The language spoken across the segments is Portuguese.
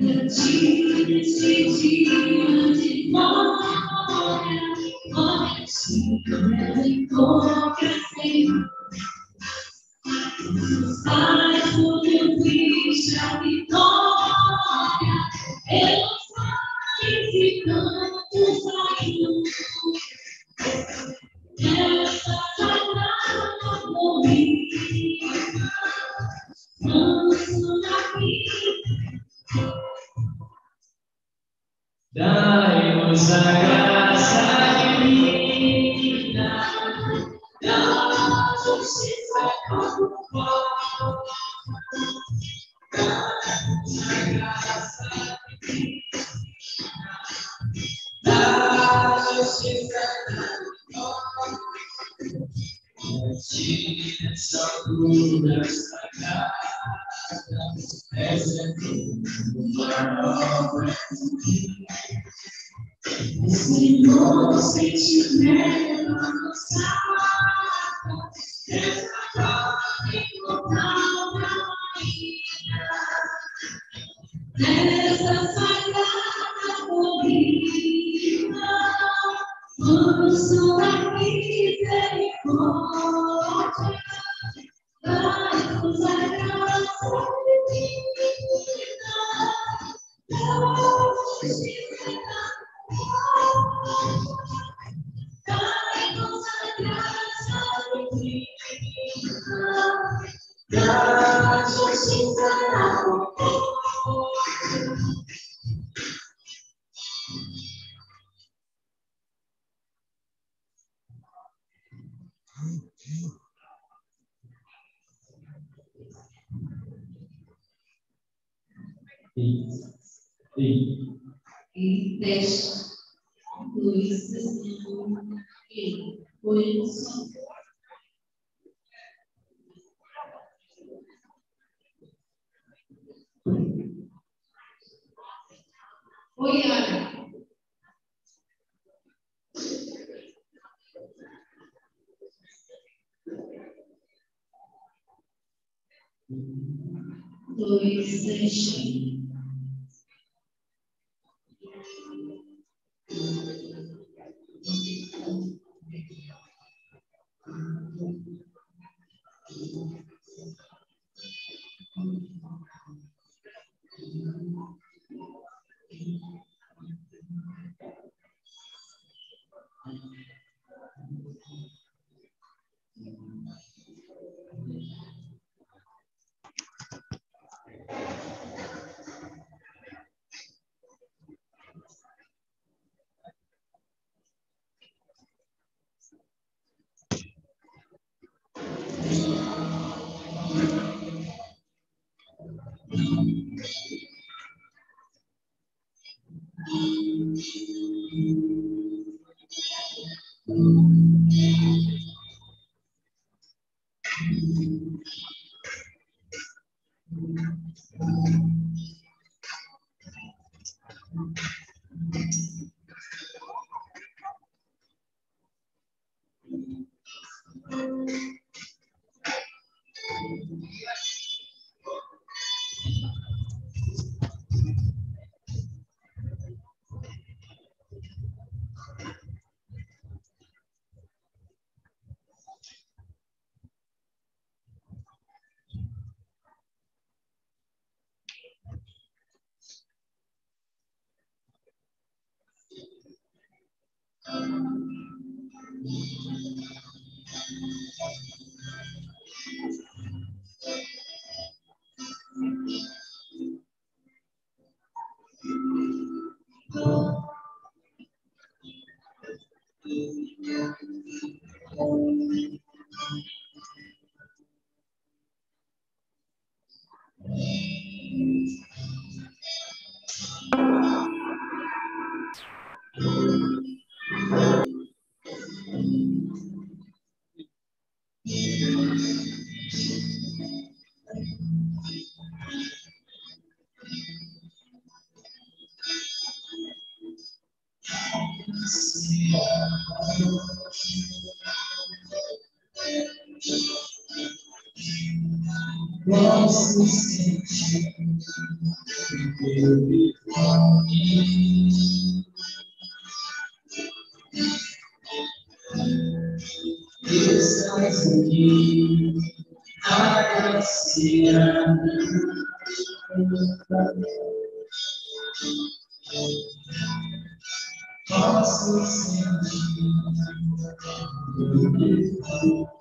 It's easy, it's easy, Thank you. Posso sentir teu perfume. Estás aqui, agraciando. Posso sentir teu perfume.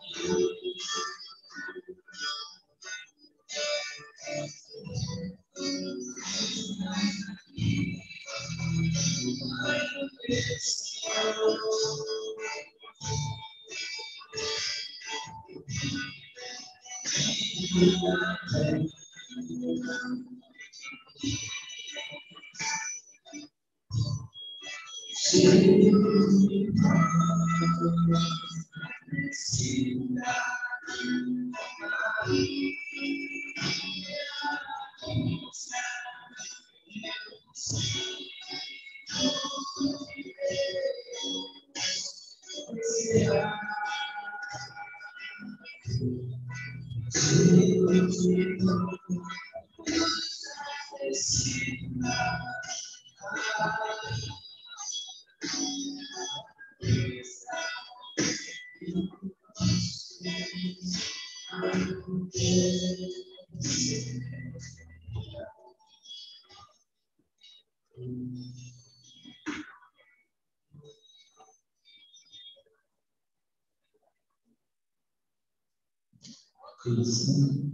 Isso.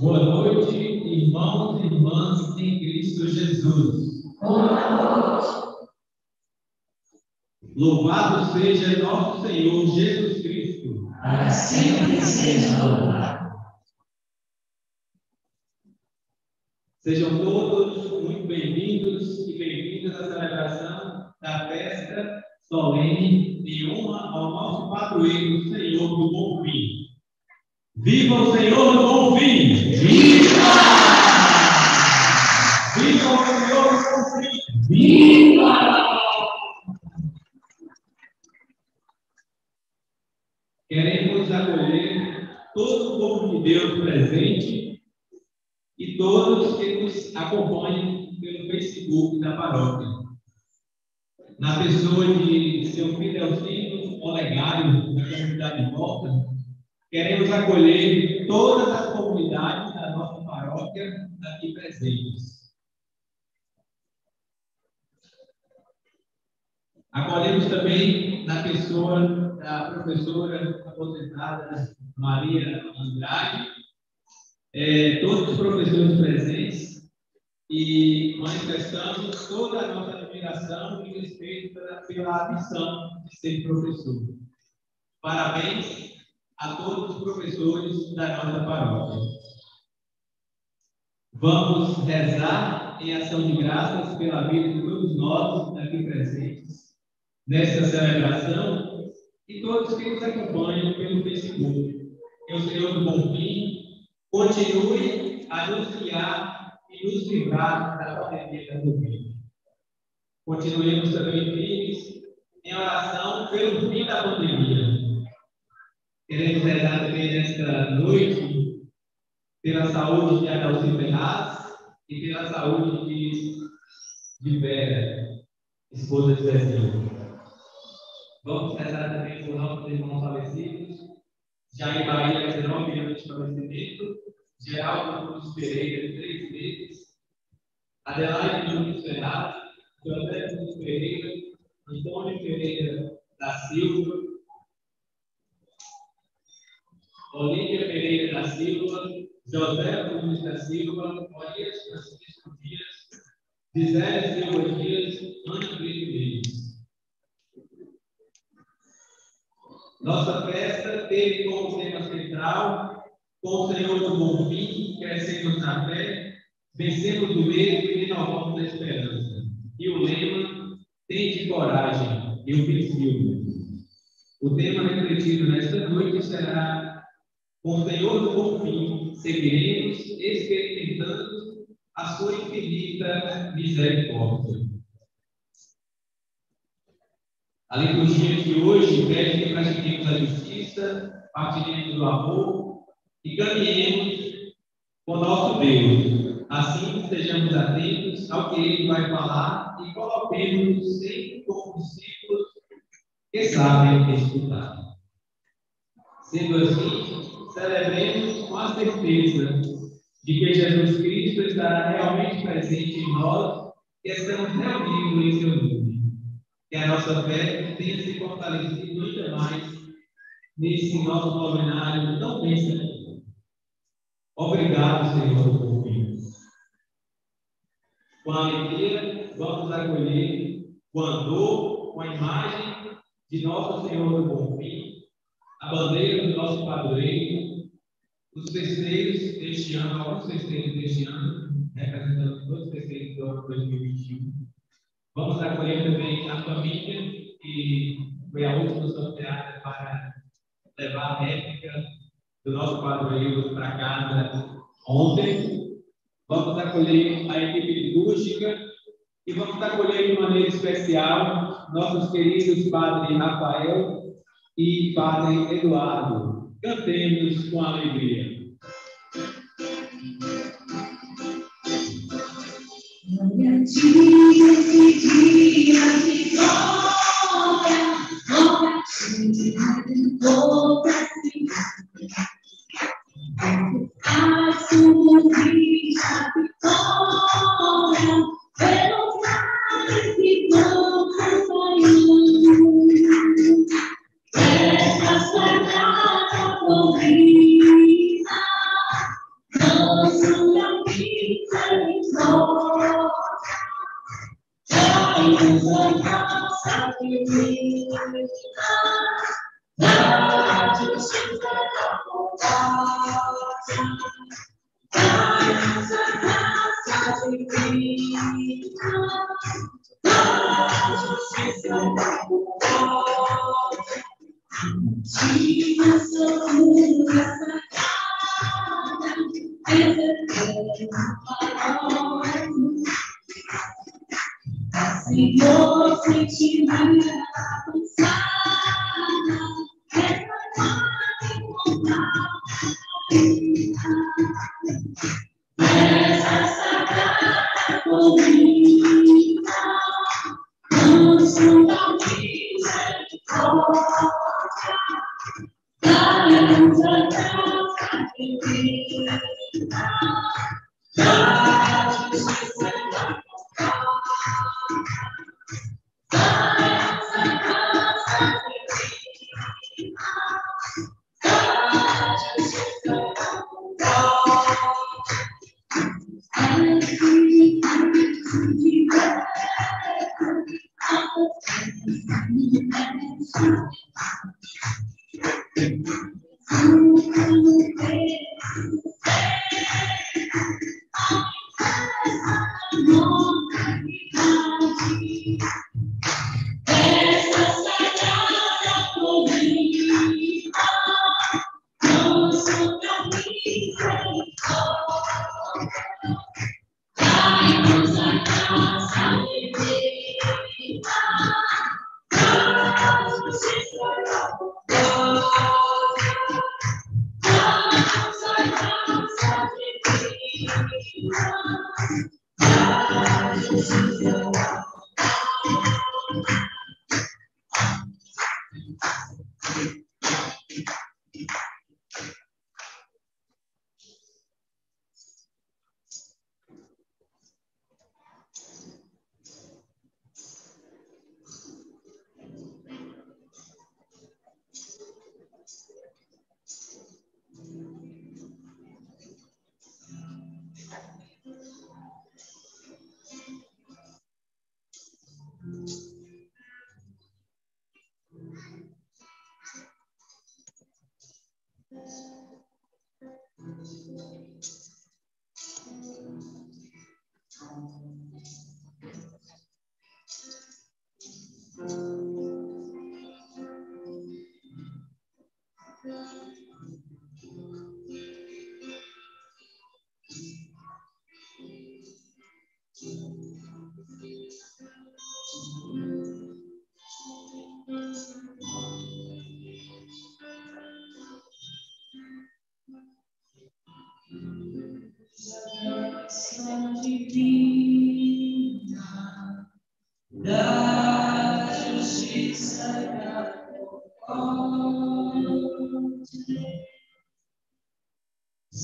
Boa noite, irmãos e irmãs em Cristo Jesus. Louvado seja nosso Senhor Jesus Cristo. Para sempre seja louvado. Sejam todos muito bem-vindos e bem-vindas à celebração da festa solene em honra ao nosso padroeiro, Senhor do Bom Fim. Viva o Senhor do Bom Fim! Viva! Viva o Senhor do Bom Fim! Viva! Queremos acolher todo o povo de Deus presente e todos que nos acompanham pelo Facebook da paróquia. Na pessoa de seu filho Elcino, olegário da comunidade de volta, queremos acolher todas as comunidades da nossa paróquia aqui presentes. Acolhemos também na pessoa da professora aposentada Maria Andrade, eh, todos os professores presentes e manifestamos toda a nossa admiração e respeito pela, pela missão de ser professor. Parabéns a todos os professores da nossa paróquia. Vamos rezar em ação de graças pela vida de todos nós aqui presentes nesta celebração e todos que nos acompanham pelo Facebook. O Senhor do Bom Fim continue a nos guiar e nos livrar da pandemia da Covid. Continuemos também firmes em oração pelo fim da pandemia. Queremos rezar também nesta noite pela saúde de Adalci Ferraz e pela saúde de, de Vera, esposa de Zezinho. Vamos rezar também por nossos irmãos falecidos. Já em Bahia, 19 anos de falecimento. Geraldo Cruz Pereira, três meses. Adelaide Nunes Ferraz. José Cruz Pereira. Antônio Pereira da Silva. Olívia Pereira da Silva. José Nunes da Silva. Olias Francisco Dias. Gisele Silva Dias. Ana Brito Mendes. Nossa festa teve como tema central, com o Senhor do Bom Fim, crescemos na fé, vencemos o medo e renovamos a esperança. E o lema, tente coragem, eu preciso. O tema refletido nesta noite será, com o Senhor do Bom Fim, seguiremos experimentando a sua infinita misericórdia. A liturgia de hoje pede que pratiquemos a justiça, partilhemos do amor e caminhemos com nosso Deus. Assim, sejamos atentos ao que Ele vai falar e coloquemos sempre como discípulos que sabem escutar. Sendo assim, celebremos com a certeza de que Jesus Cristo estará realmente presente em nós que estamos reunidos em seu nome que a nossa fé tenha se fortalecido ainda mais nesse nosso novenário tão bem. Obrigado, Senhor, por fim. Com alegria, vamos acolher com a dor, com a imagem de nosso Senhor do Bom a bandeira do nosso padroeiro, os festeiros deste ano, alguns festeiros deste ano, representando todos os festeiros do ano 2021 Vamos acolher também a família, que foi a última sorteada para levar a réplica do nosso padroeiro para casa ontem. Vamos acolher a equipe litúrgica e vamos acolher de maneira especial nossos queridos Padre Rafael e Padre Eduardo. Cantemos com alegria. Glória Dai-nos Senhor, sentimento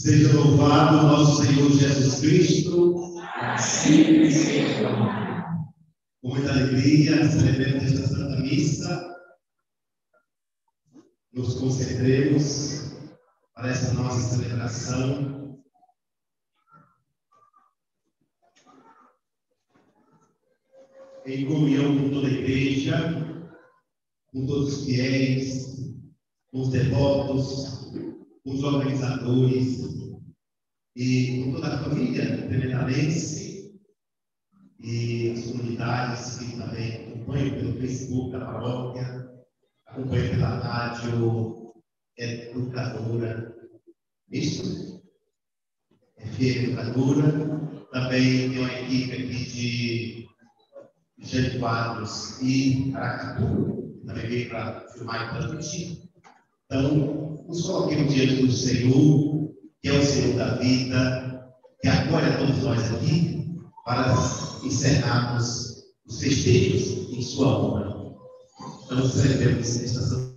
Seja louvado nosso Senhor Jesus Cristo. Assim seja. Com muita alegria, celebremos esta Santa Missa. Nos concentremos para essa nossa celebração. Em comunhão com toda a igreja, com todos os fiéis, com os devotos, os organizadores e com toda a família tremedalense e as comunidades que também acompanham pelo Facebook da paróquia, acompanham pela rádio educadora. Isso? FM Educadora. Também tem uma equipe aqui de Jane Quadros e Aracatu, também veio para filmar e transmitir. Então, nos coloquemos diante do Senhor, que é o Senhor da vida, que acolhe a todos nós aqui, para encerrarmos os festejos em sua honra. Então, celebremos esta Santa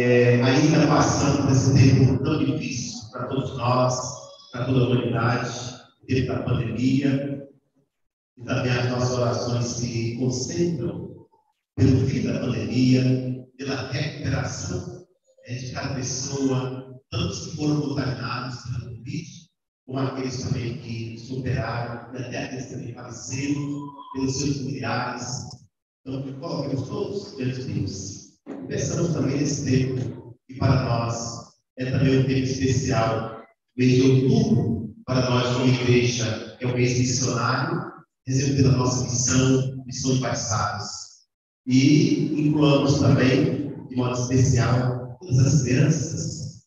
é, ainda passando por esse tempo tão difícil para todos nós, para toda a humanidade, tempo da pandemia, e também as nossas orações se concentram pelo fim da pandemia, pela recuperação é, de cada pessoa, tantos que foram contaminados pela Covid, como aqueles também que superaram, e até aqueles que também faleceram, pelos seus familiares. Então, coloquemos todos diante de Deus. Peçamos também esse tempo, que para nós é também um tempo especial, mês de outubro, para nós como igreja, é o mês missionário, rezemos pela nossa missão, missão de passados. E incluamos também, de modo especial, todas as crianças,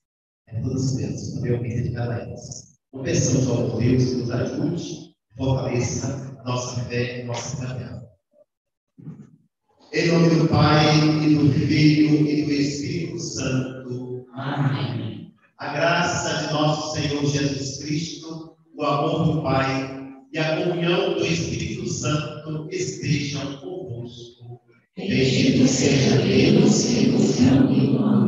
é, todas as crianças, também o mês de cada elas. Então, ao Deus que nos ajude, fortaleça a nossa fé, a nossa caminhada. Em nome do Pai, e do Filho, e do Espírito Santo. Amém. A graça de nosso Senhor Jesus Cristo, o amor do Pai e a comunhão do Espírito Santo estejam convosco. Bendito seja Deus que nos reuniu a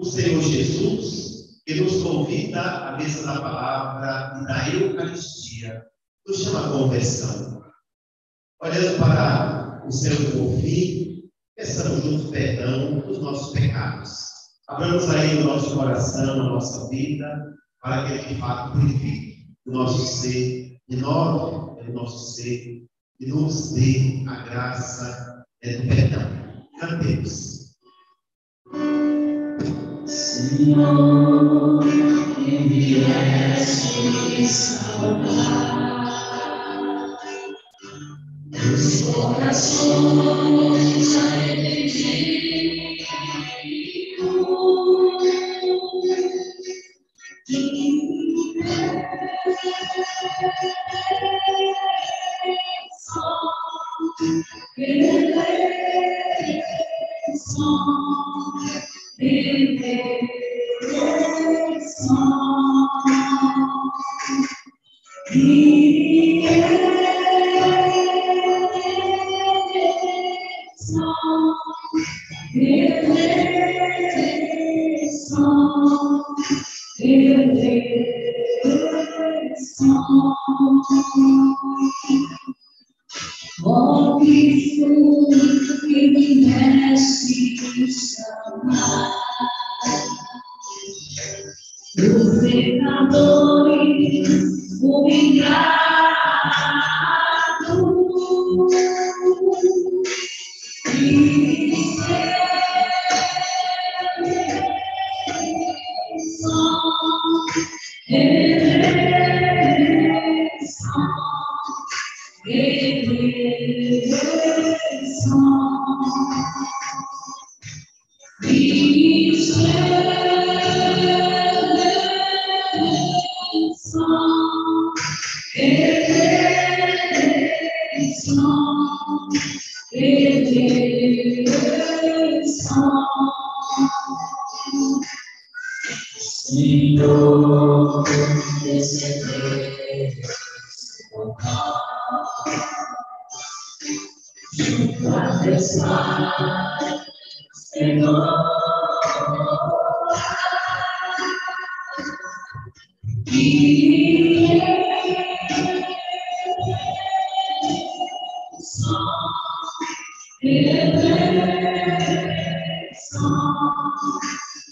O Senhor Jesus, que nos convida à mesa da palavra e da Eucaristia, nos chama à conversão. Olhando para o seu por fim, peçamos juntos perdão dos nossos pecados. Abramos aí o nosso coração, a nossa vida, para que ele de fato purifique o nosso ser, renove o nosso ser e nos dê a graça do perdão. Cantemos. Senhor, que vieste salvar os corações Ó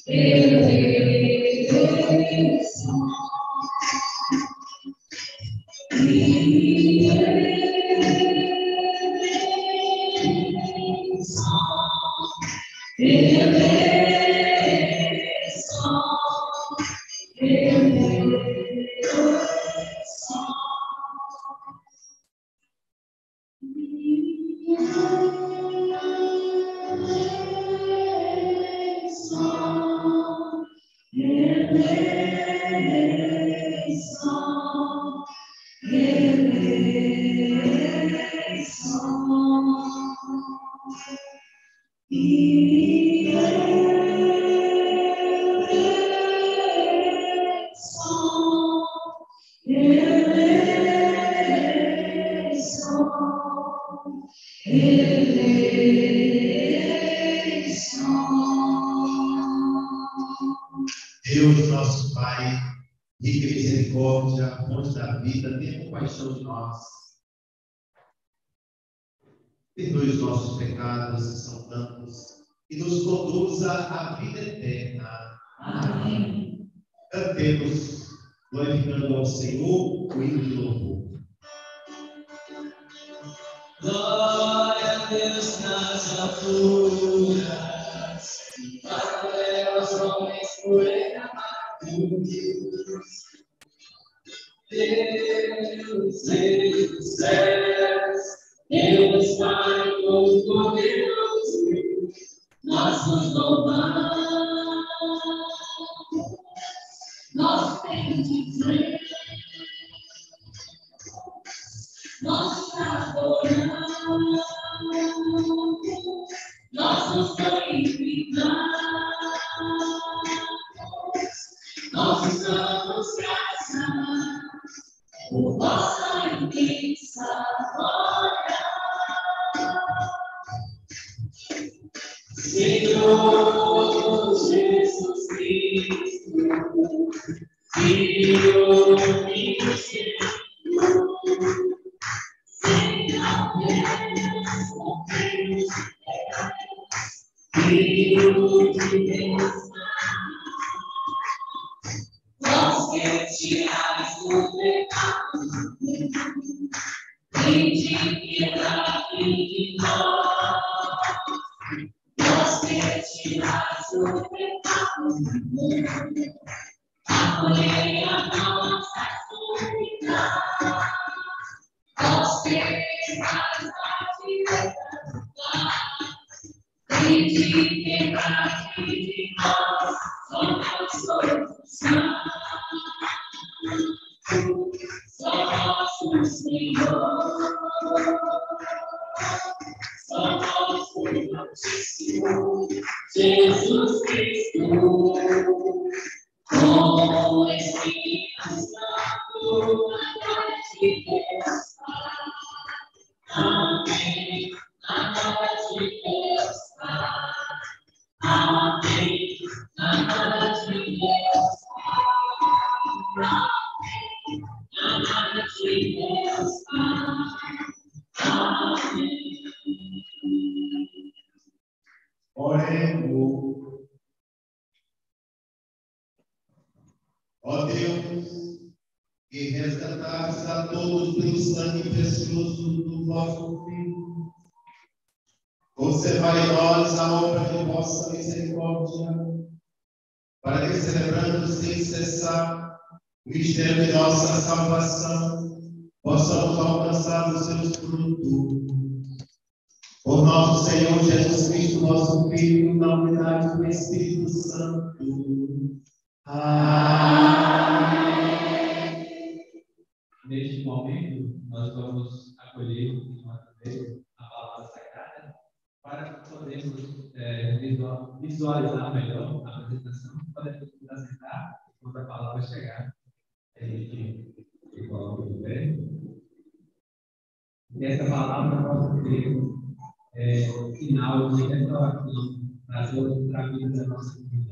Deus, para que, celebrando sem cessar o mistério de nossa salvação, possamos alcançar os seus frutos. Por nosso Senhor Jesus Cristo, nosso Filho, na unidade do Espírito Santo. Amém. Neste momento, nós vamos acolher uma vez a palavra sagrada para que podermos é, visual- visualizar melhor a apresentação, podemos nos assentar quando a palavra chegar. A gente coloca de pé. E essa palavra possa ser é, sinal de restauração para toda para a vida da nossa comunidade.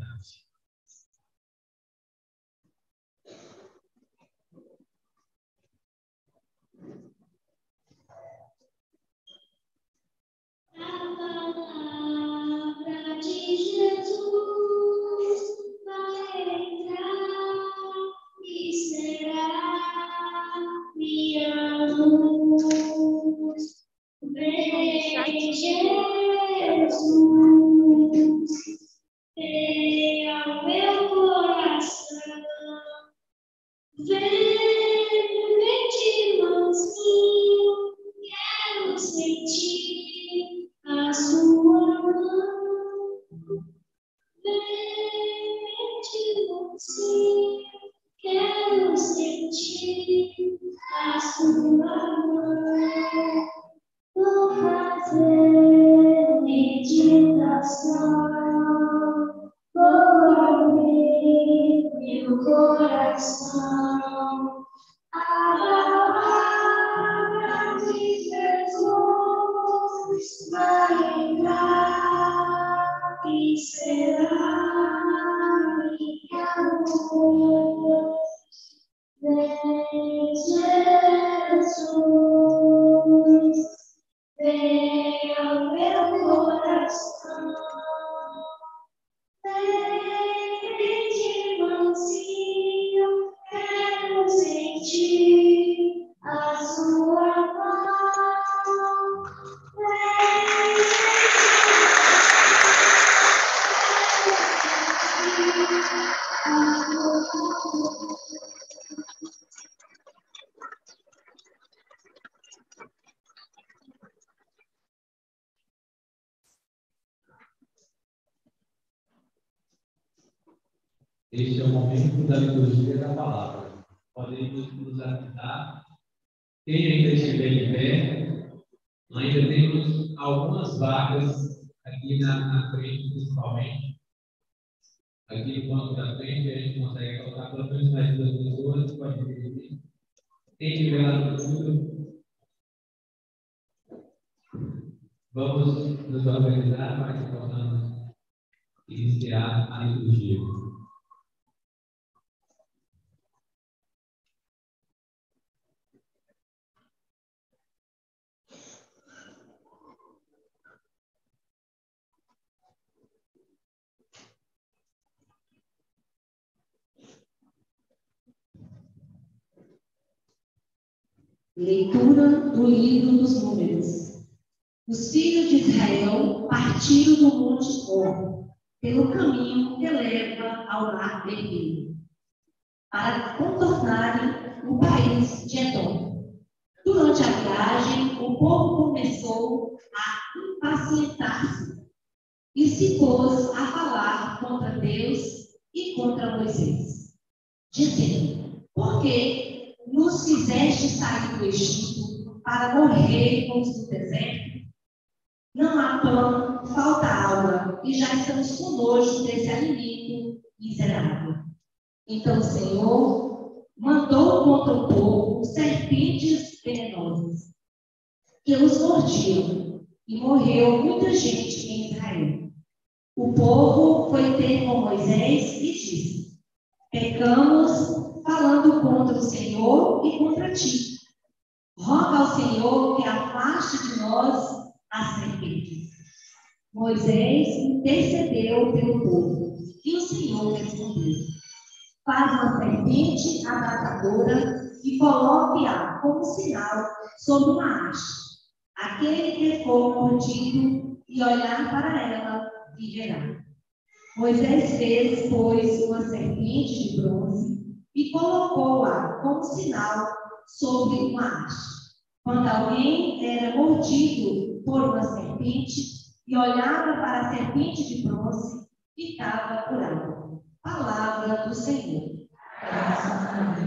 Leitura do livro dos Números. Os filhos de Israel partiram do Monte Hor, pelo caminho que leva ao Mar Vermelho, para contornarem o país de Edom. Durante a viagem, o povo começou a impacientar-se e se pôs a falar contra Deus e contra Moisés, dizendo: Por que nos fizeste sair do Egito para morrermos no deserto? Não há pão, falta água, e já estamos com nojo desse alimento miserável. Então o Senhor mandou contra o povo serpentes venenosas, que os mordiam, e morreu muita gente em Israel. O povo foi ter com Moisés e disse: Pecamos falando contra o Senhor e contra ti. Roga ao Senhor que afaste de nós as serpentes. Moisés intercedeu pelo povo e o Senhor respondeu: Faz uma serpente abatadora e coloque-a como sinal sobre uma haste. Aquele que for contido e olhar para ela viverá. Moisés fez, pois, uma serpente de bronze e colocou-a como sinal sobre uma haste. Quando alguém era mordido por uma serpente e olhava para a serpente de bronze, ficava curado. Palavra do Senhor. Graças a Deus.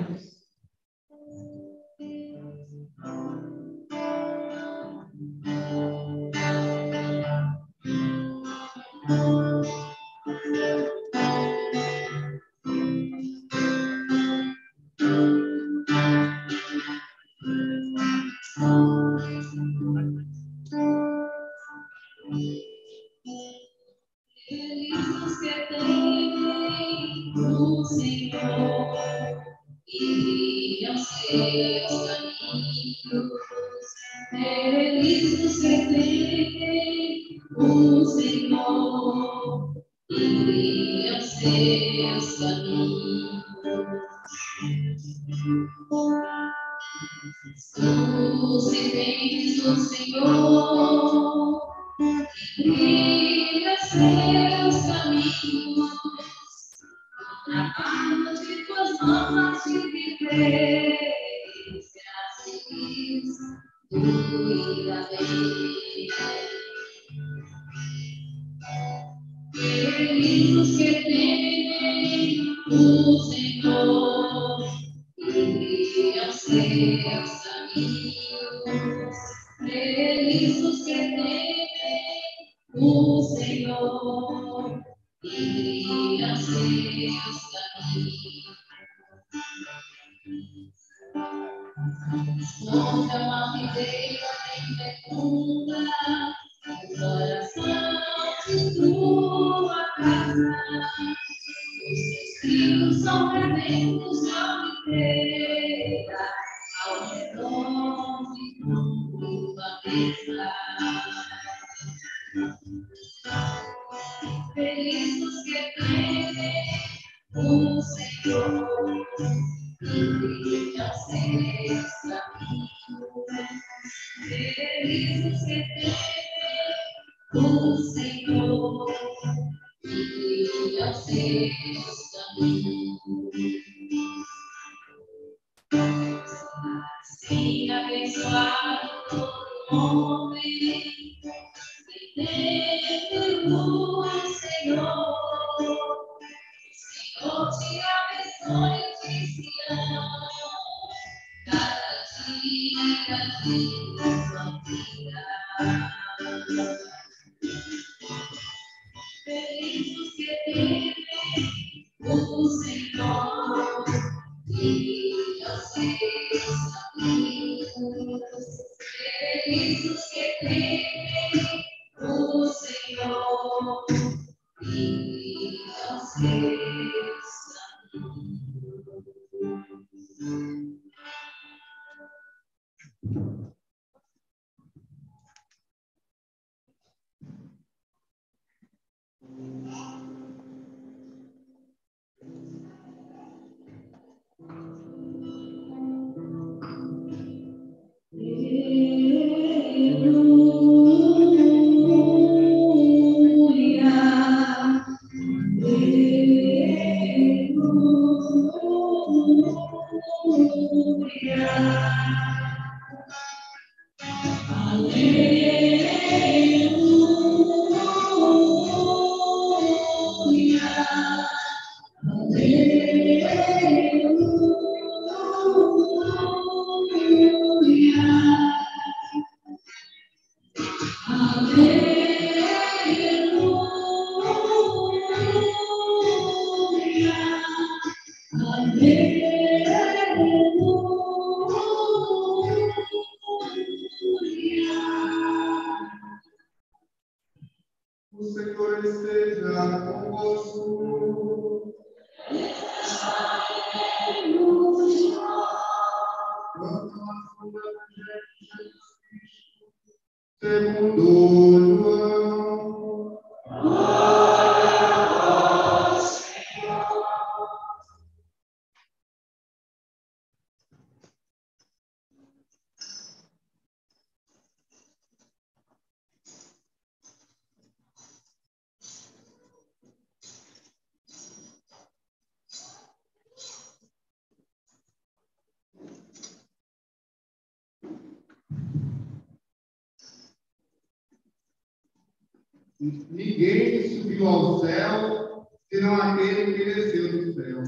Ninguém subiu ao céu, senão aquele que desceu do céu.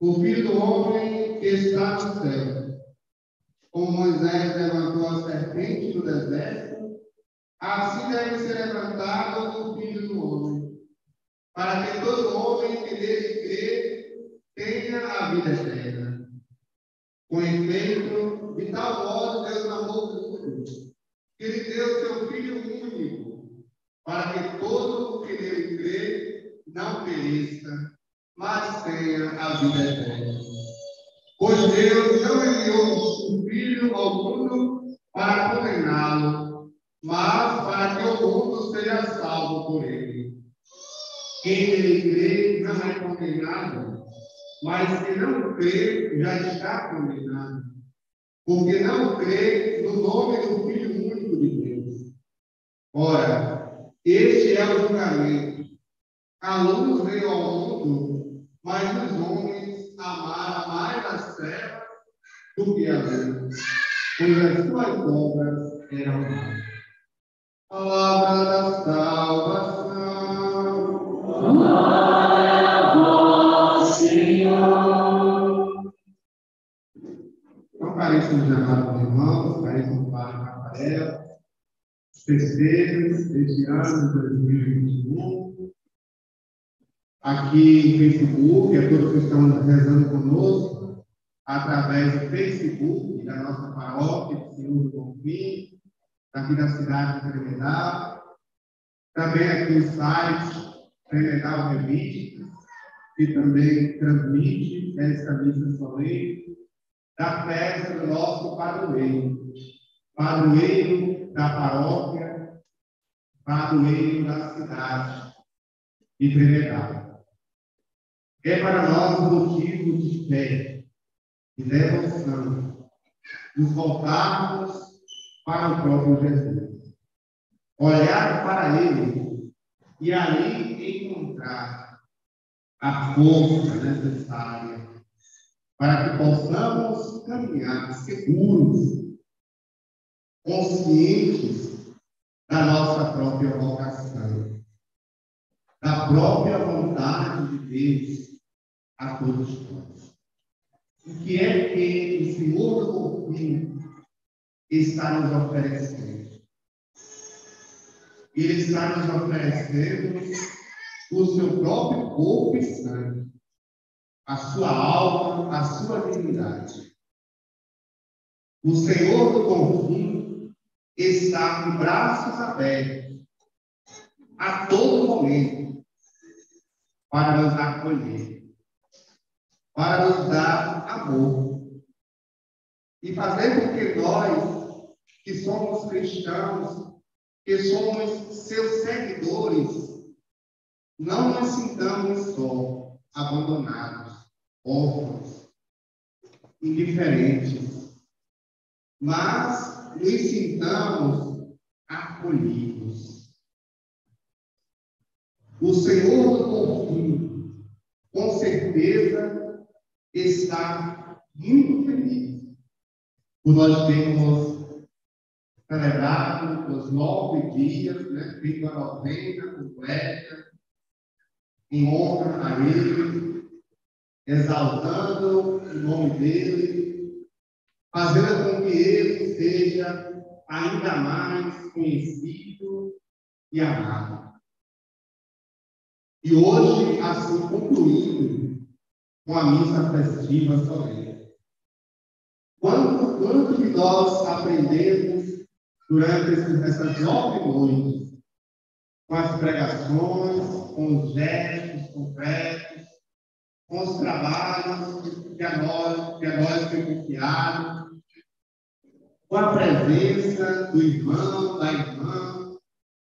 O Filho do Homem que está no céu. Como Moisés levantou a serpente no deserto, assim deve ser levantado o Filho do Homem, para que todo homem que nele crê tenha a vida eterna. Com efeito, de tal modo Deus amou o mundo, que ele deu seu Filho único, para que todo o que nele crê não pereça, mas tenha a vida eterna. Pois Deus não enviou o Filho ao mundo para condená-lo, mas para que o mundo seja salvo por ele. Quem nele crê não é condenado, mas quem não crê já está condenado, porque não crê no nome do Filho único de Deus. Ora, este é o julgamento. A luz veio ao mundo, mas os homens amaram mais as trevas do que a luz, pois as suas obras eram más. Palavra da salvação. Então, pareçam os amados irmãos, o Padre Rafael, os terceiros deste ano de 2021, aqui em Facebook, a todos que estão rezando conosco, através do Facebook da nossa paróquia, do Senhor do Confim, aqui da cidade de Tremedal, também aqui no site Tremedal Revista, que também transmite esta missa solene da festa do nosso padroeiro, padroeiro da paróquia, padroeiro da cidade de Tremedal. É para nós um motivo de fé e devoção nos voltarmos para o próprio Jesus. Olhar para ele e ali encontrar a força necessária para que possamos caminhar seguros, conscientes da nossa própria vocação, da própria vontade de Deus a todos nós. O que é que o Senhor do Confim está nos oferecendo? Ele está nos oferecendo o seu próprio corpo e sangue, a sua alma, a sua dignidade. O Senhor do Confim está com braços abertos a todo momento para nos acolher, para nos dar amor. E fazer com que nós, que somos cristãos, que somos seus seguidores, não nos sintamos só, abandonados, órfãos, indiferentes, mas nos sintamos acolhidos. O Senhor do Confim, com certeza, está muito feliz por nós termos celebrado os nove dias, né, feito a novena completa, em honra a Ele, exaltando o nome dEle, fazendo com que Ele seja ainda mais conhecido e amado. E hoje, assim concluindo com a missa festiva solene. Quanto, quanto que nós aprendemos durante essas nove noites, com as pregações, com os gestos concretos, com os trabalhos que a nós, que a nós foi confiado, com a presença do irmão, da irmã,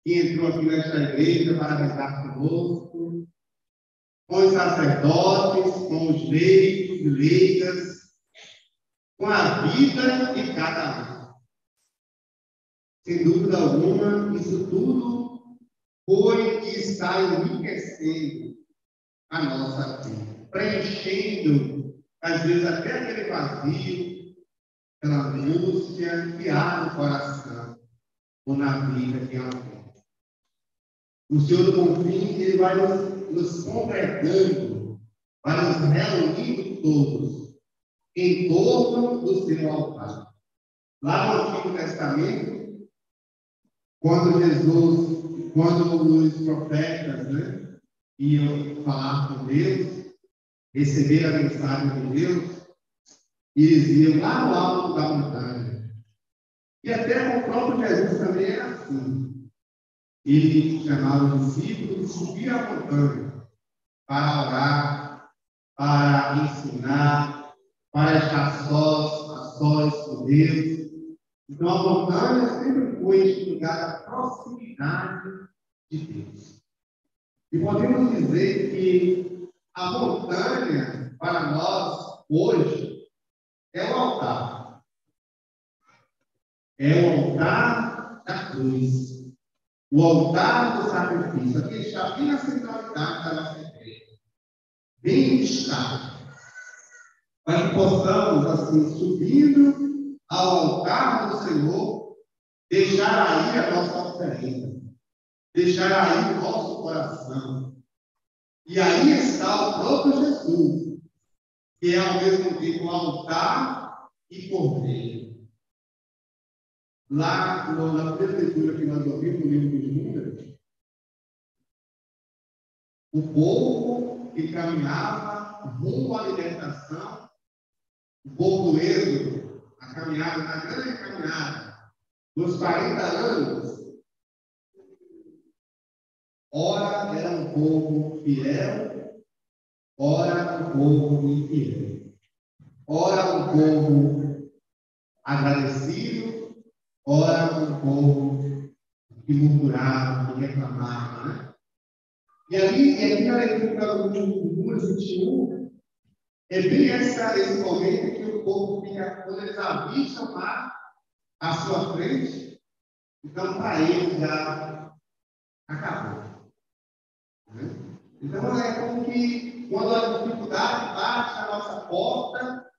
que entrou aqui nesta igreja para rezar conosco, com os sacerdotes, com os leigos e leigas, com a vida de cada um. Sem dúvida alguma, isso tudo foi e está enriquecendo a nossa vida, preenchendo, às vezes, até aquele vazio pela angústia que há no coração ou na vida de alguém. O Senhor do Confim, Ele vai nos, nos congregando, vai nos reunindo todos em torno do seu altar. Lá no Antigo Testamento, quando Jesus, quando os profetas né, iam falar com Deus, receber a mensagem de Deus, eles iam lá no alto da montanha. E até o próprio Jesus também era assim. Ele chamava os discípulos de subir a montanha para orar, para ensinar, para estar sós, a sós com Deus. Então a montanha sempre foi este lugar da proximidade de Deus. E podemos dizer que a montanha, para nós, hoje, é o altar. É o altar da cruz. O altar do sacrifício. Aqui está bem na centralidade da nossa igreja. Bem distante. Para que possamos, assim, subindo ao altar do Senhor, deixar aí a nossa oferenda. Deixar aí o nosso coração. E aí está o próprio Jesus, que é ao mesmo tempo altar e cordeiro. Lá na primeira leitura que nós ouvimos no livro dos Números, o povo que caminhava rumo à libertação, o povo do Êxodo, a caminhada, na grande caminhada, dos 40 anos, ora era um povo fiel, ora um povo infiel, ora um povo agradecido, Ora, um povo que murmurava, que reclamava, né? E ali, e aqui na leitura do número 21, é bem essa, esse momento que o povo fica, quando eles avistam mar à sua frente, então para eles já acabou. Né? Então é como que quando a dificuldade bate a nossa porta,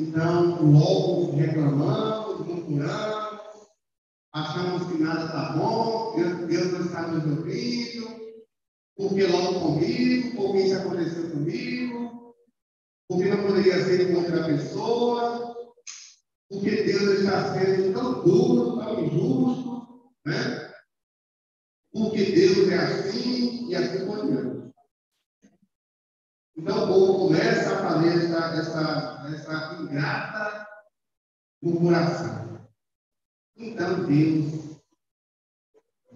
então, logo reclamamos, murmuramos, achamos que nada está bom, Deus, não está nos ouvindo, porque logo comigo, porque isso aconteceu comigo, porque não poderia ser com outra pessoa, porque Deus está sendo tão duro, tão injusto, né? Porque Deus é assim e assim por diante. Então o povo começa a fazer essa, essa, essa ingrata murmuração. Então Deus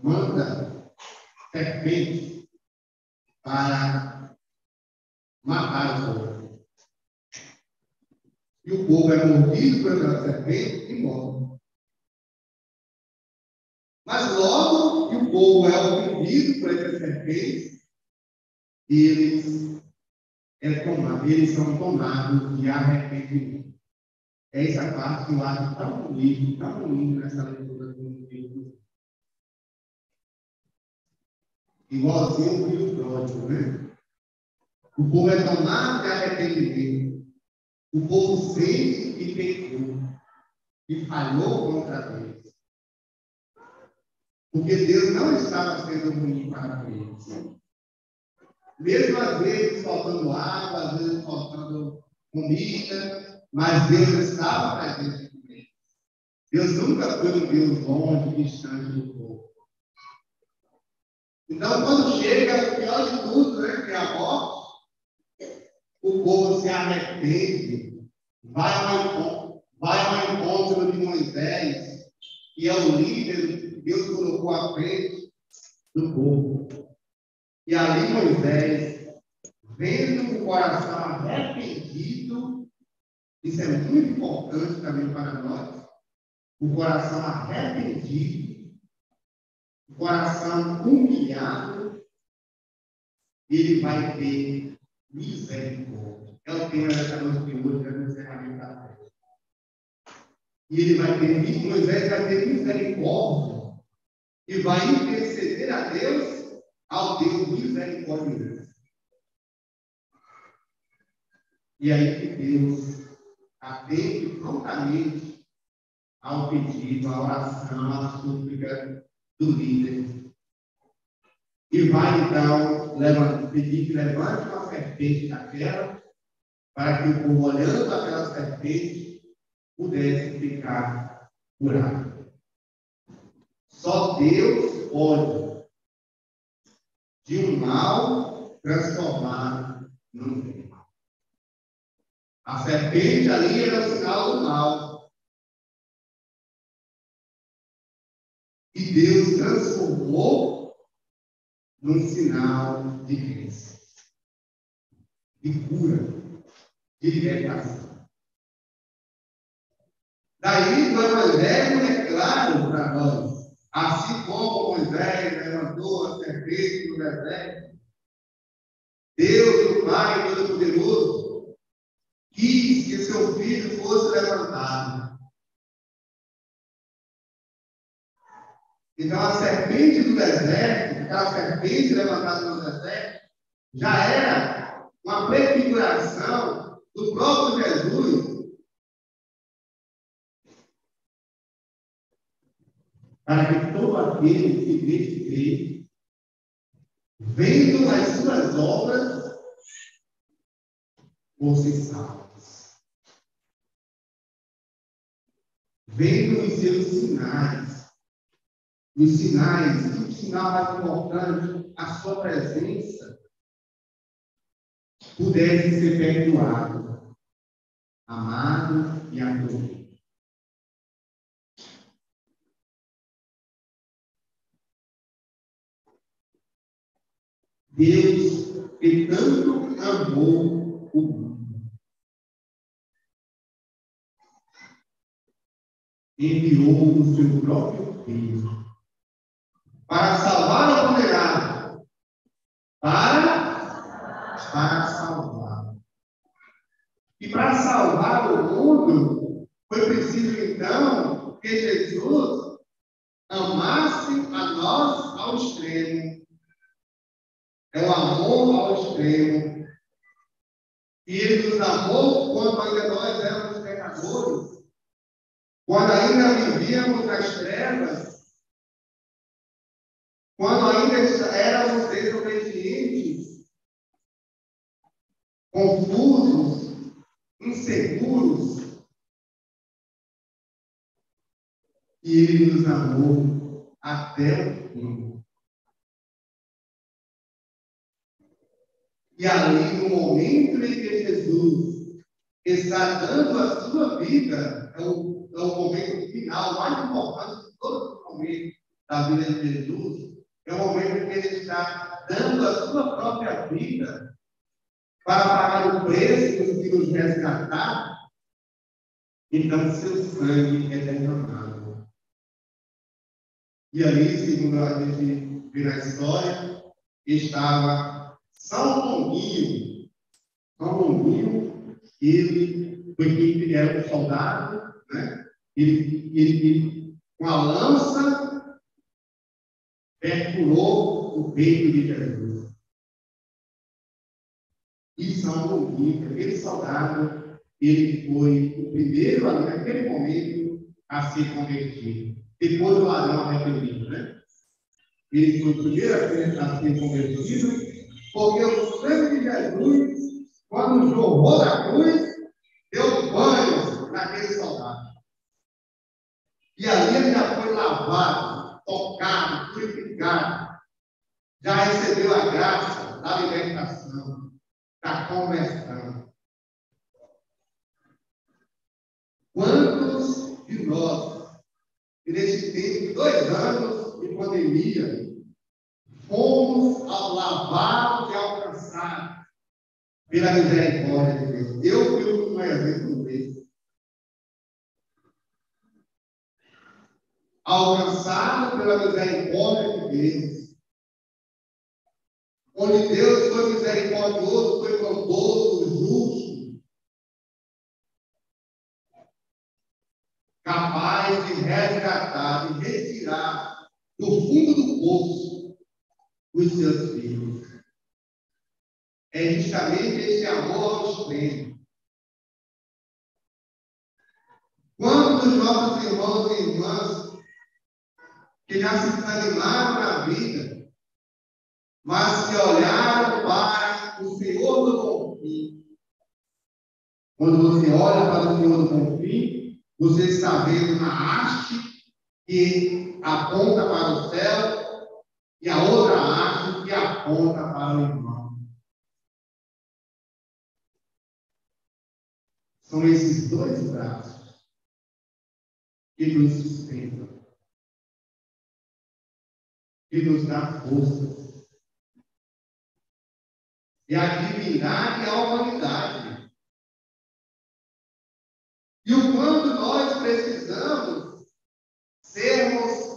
manda serpentes para matar o povo. E o povo é mordido pela serpente e morre. Mas logo povo é ofendido por essas serpentes, eles é tomado, eles são tomados de arrependimento. É essa parte que eu acho tão bonito, tão bonito nessa leitura do livro. Igualzinho o filho pródigo, né? O povo é tomado de arrependimento. O povo sente que pecou, que falhou contra Deus. Porque Deus não estava sendo ruim para eles. Mesmo às vezes faltando água, às vezes faltando comida, mas Deus estava presente com eles. Deus nunca foi um Deus longe, distante do povo. Então, quando chega o pior de tudo, né, que é a morte, o povo se arrepende, vai ao encontro, vai ao encontro de Moisés, que é o líder Deus colocou à frente do povo. E ali Moisés, vendo o coração arrependido, isso é muito importante também para nós, o coração arrependido, o coração humilhado, ele vai ter misericórdia. É o tema dessa noite de hoje, é o encerramento da festa. E ele vai ter, Moisés vai ter misericórdia e vai interceder a Deus ao Deus misericordioso. E aí que Deus atende prontamente ao pedido, à oração, à súplica do líder. E vai, então, levanta, pedir que levante uma serpente daquela, para que o povo, olhando aquela serpente, pudesse ficar curado. Só Deus pode de um mal transformado num bem. A serpente ali era o sinal do mal. E Deus transformou num sinal de bênção, de cura, de libertação. Daí o Evangelho é claro para nós. Assim como Moisés levantou a serpente no deserto, Deus, o Pai Todo-Poderoso, quis que seu filho fosse levantado. Então, a serpente do deserto, aquela serpente levantada no deserto, já era uma prefiguração do próprio Jesus. Para que todo aquele que nele crê, vendo as suas obras, fossem salvos. Vendo os seus sinais, os sinais, o sinal mais importante, a sua presença, pudesse ser perdoado, amado e acolhido. Deus que tanto amou o mundo. Enviou o seu próprio Filho para salvar o condenado. Para, para salvar. E para salvar o mundo, foi preciso então que Jesus amasse a nós ao extremo é o amor ao extremo. E ele nos amou quando ainda nós éramos pecadores, quando ainda vivíamos nas trevas, quando ainda éramos desobedientes, confusos, inseguros. E ele nos amou até o fim. E ali, no momento em que Jesus está dando a sua vida, é o, é o momento final, mais importante de todos os momentos da vida de Jesus, é o momento em que ele está dando a sua própria vida para pagar o preço que nos resgatar. Então, seu sangue é derramado. E ali, segundo a gente vê na história, estava São Longuinho, ele foi quem era um soldado, né? Ele, ele, ele, com a lança, perfurou o peito de Jesus. E Longuinho, aquele soldado, ele foi o primeiro naquele momento a ser convertido. Depois o ladrão arrependido, né? Ele foi o primeiro a ser convertido porque o sangue de Jesus, quando jorrou da cruz, deu banho naquele soldado. E ali ele já foi lavado, tocado, purificado. Já recebeu a graça da libertação, da conversão. Quantos de nós, nesse tempo dois anos de pandemia, fomos lavados e alcançados pela misericórdia de Deus. Eu fui um exemplo desse. Alcançado pela misericórdia de Deus. Onde Deus foi misericordioso, foi bondoso, justo. Capaz de resgatar, de retirar do fundo do poço os seus filhos. É justamente esse amor ao extremo. Quantos nossos irmãos e irmãs que já se desanimaram na vida, mas que olharam para o Senhor do Bom Fim. Quando você olha para o Senhor do Bom Fim, você está vendo uma haste que aponta para o céu e a outra haste que aponta para o irmão. São esses dois braços que nos sustentam, que nos dá força. É a divindade e a humanidade. E o quanto nós precisamos sermos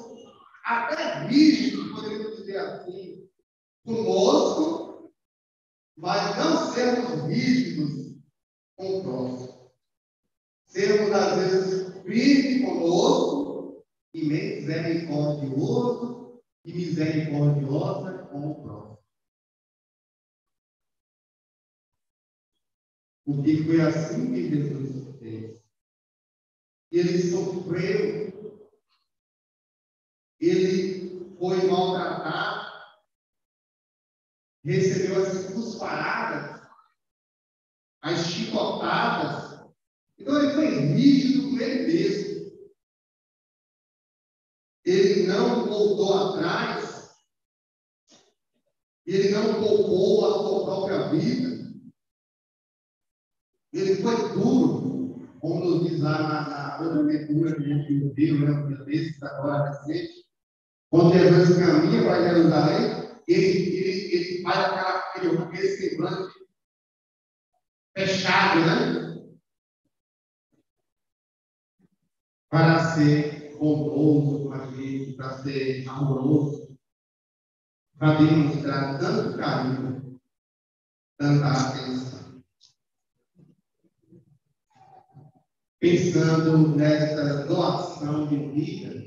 até rígidos, podemos assim, conosco, mas não sermos rígidos com o próximo. Sermos, às vezes, firmes conosco e misericordioso e misericordiosa com o próximo. Porque foi assim que Jesus fez. Ele sofreu, ele foi maltratado, recebeu as cusparadas, as chicotadas. Então ele foi rígido com ele mesmo. Ele não voltou atrás, ele não poupou a sua própria vida. Ele foi duro, como nos diz lá na, outra leitura que a gente viu, né, um dia desses, agora recente. Quando Jesus caminha para Jerusalém, ele, ele, ele faz aquela, aquele semblante fechado, né? Para ser bondoso com a gente, para ser amoroso, para demonstrar tanto carinho, tanta atenção. Pensando nessa doação de vida,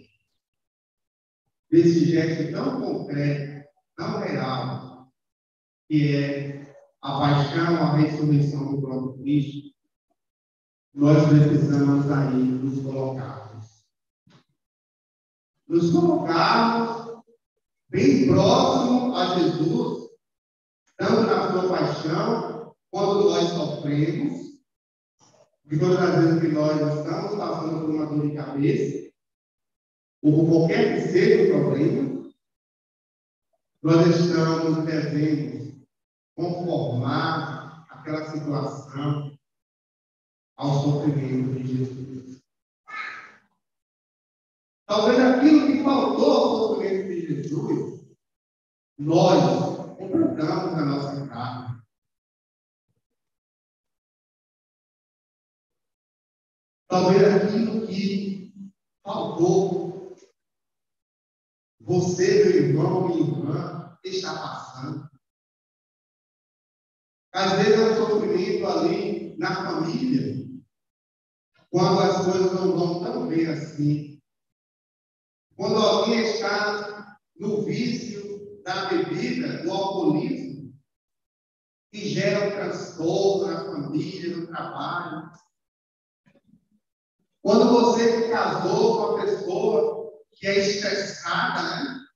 desse gesto tão concreto, tão real, que é a paixão, a ressurreição do próprio Cristo, nós precisamos aí nos colocarmos. Nos colocarmos bem próximo a Jesus, tanto na sua paixão, quando nós sofremos, porque todas as vezes que nós estamos passando por uma dor de cabeça, ou por qualquer que seja o problema, nós estamos devendo conformar aquela situação ao sofrimento de Jesus. Talvez aquilo que faltou ao sofrimento de Jesus, nós completamos na nossa carne. Talvez aquilo que faltou, você, meu irmão, minha irmã, está passando. Às vezes é um sofrimento ali na família, quando as coisas não vão tão bem assim. Quando alguém está no vício da bebida, do alcoolismo, que gera um transtorno na família, no trabalho. Quando você casou com uma pessoa que é estressada, né?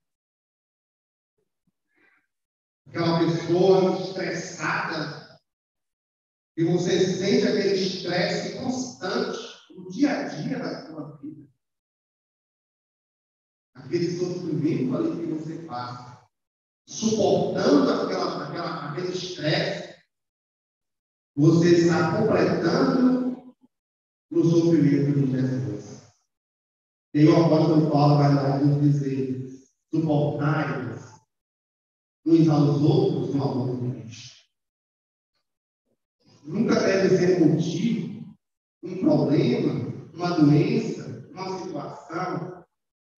Aquela pessoa estressada, e você sente aquele estresse constante no dia a dia da sua vida. Aquele sofrimento ali que você passa, suportando aquela, aquela, aquele estresse, você está completando no sofrimento de Jesus. E o apóstolo Paulo vai lá nos dizer: suportai-vos uns aos outros no amor de Cristo. Nunca deve ser motivo, um problema, uma doença, uma situação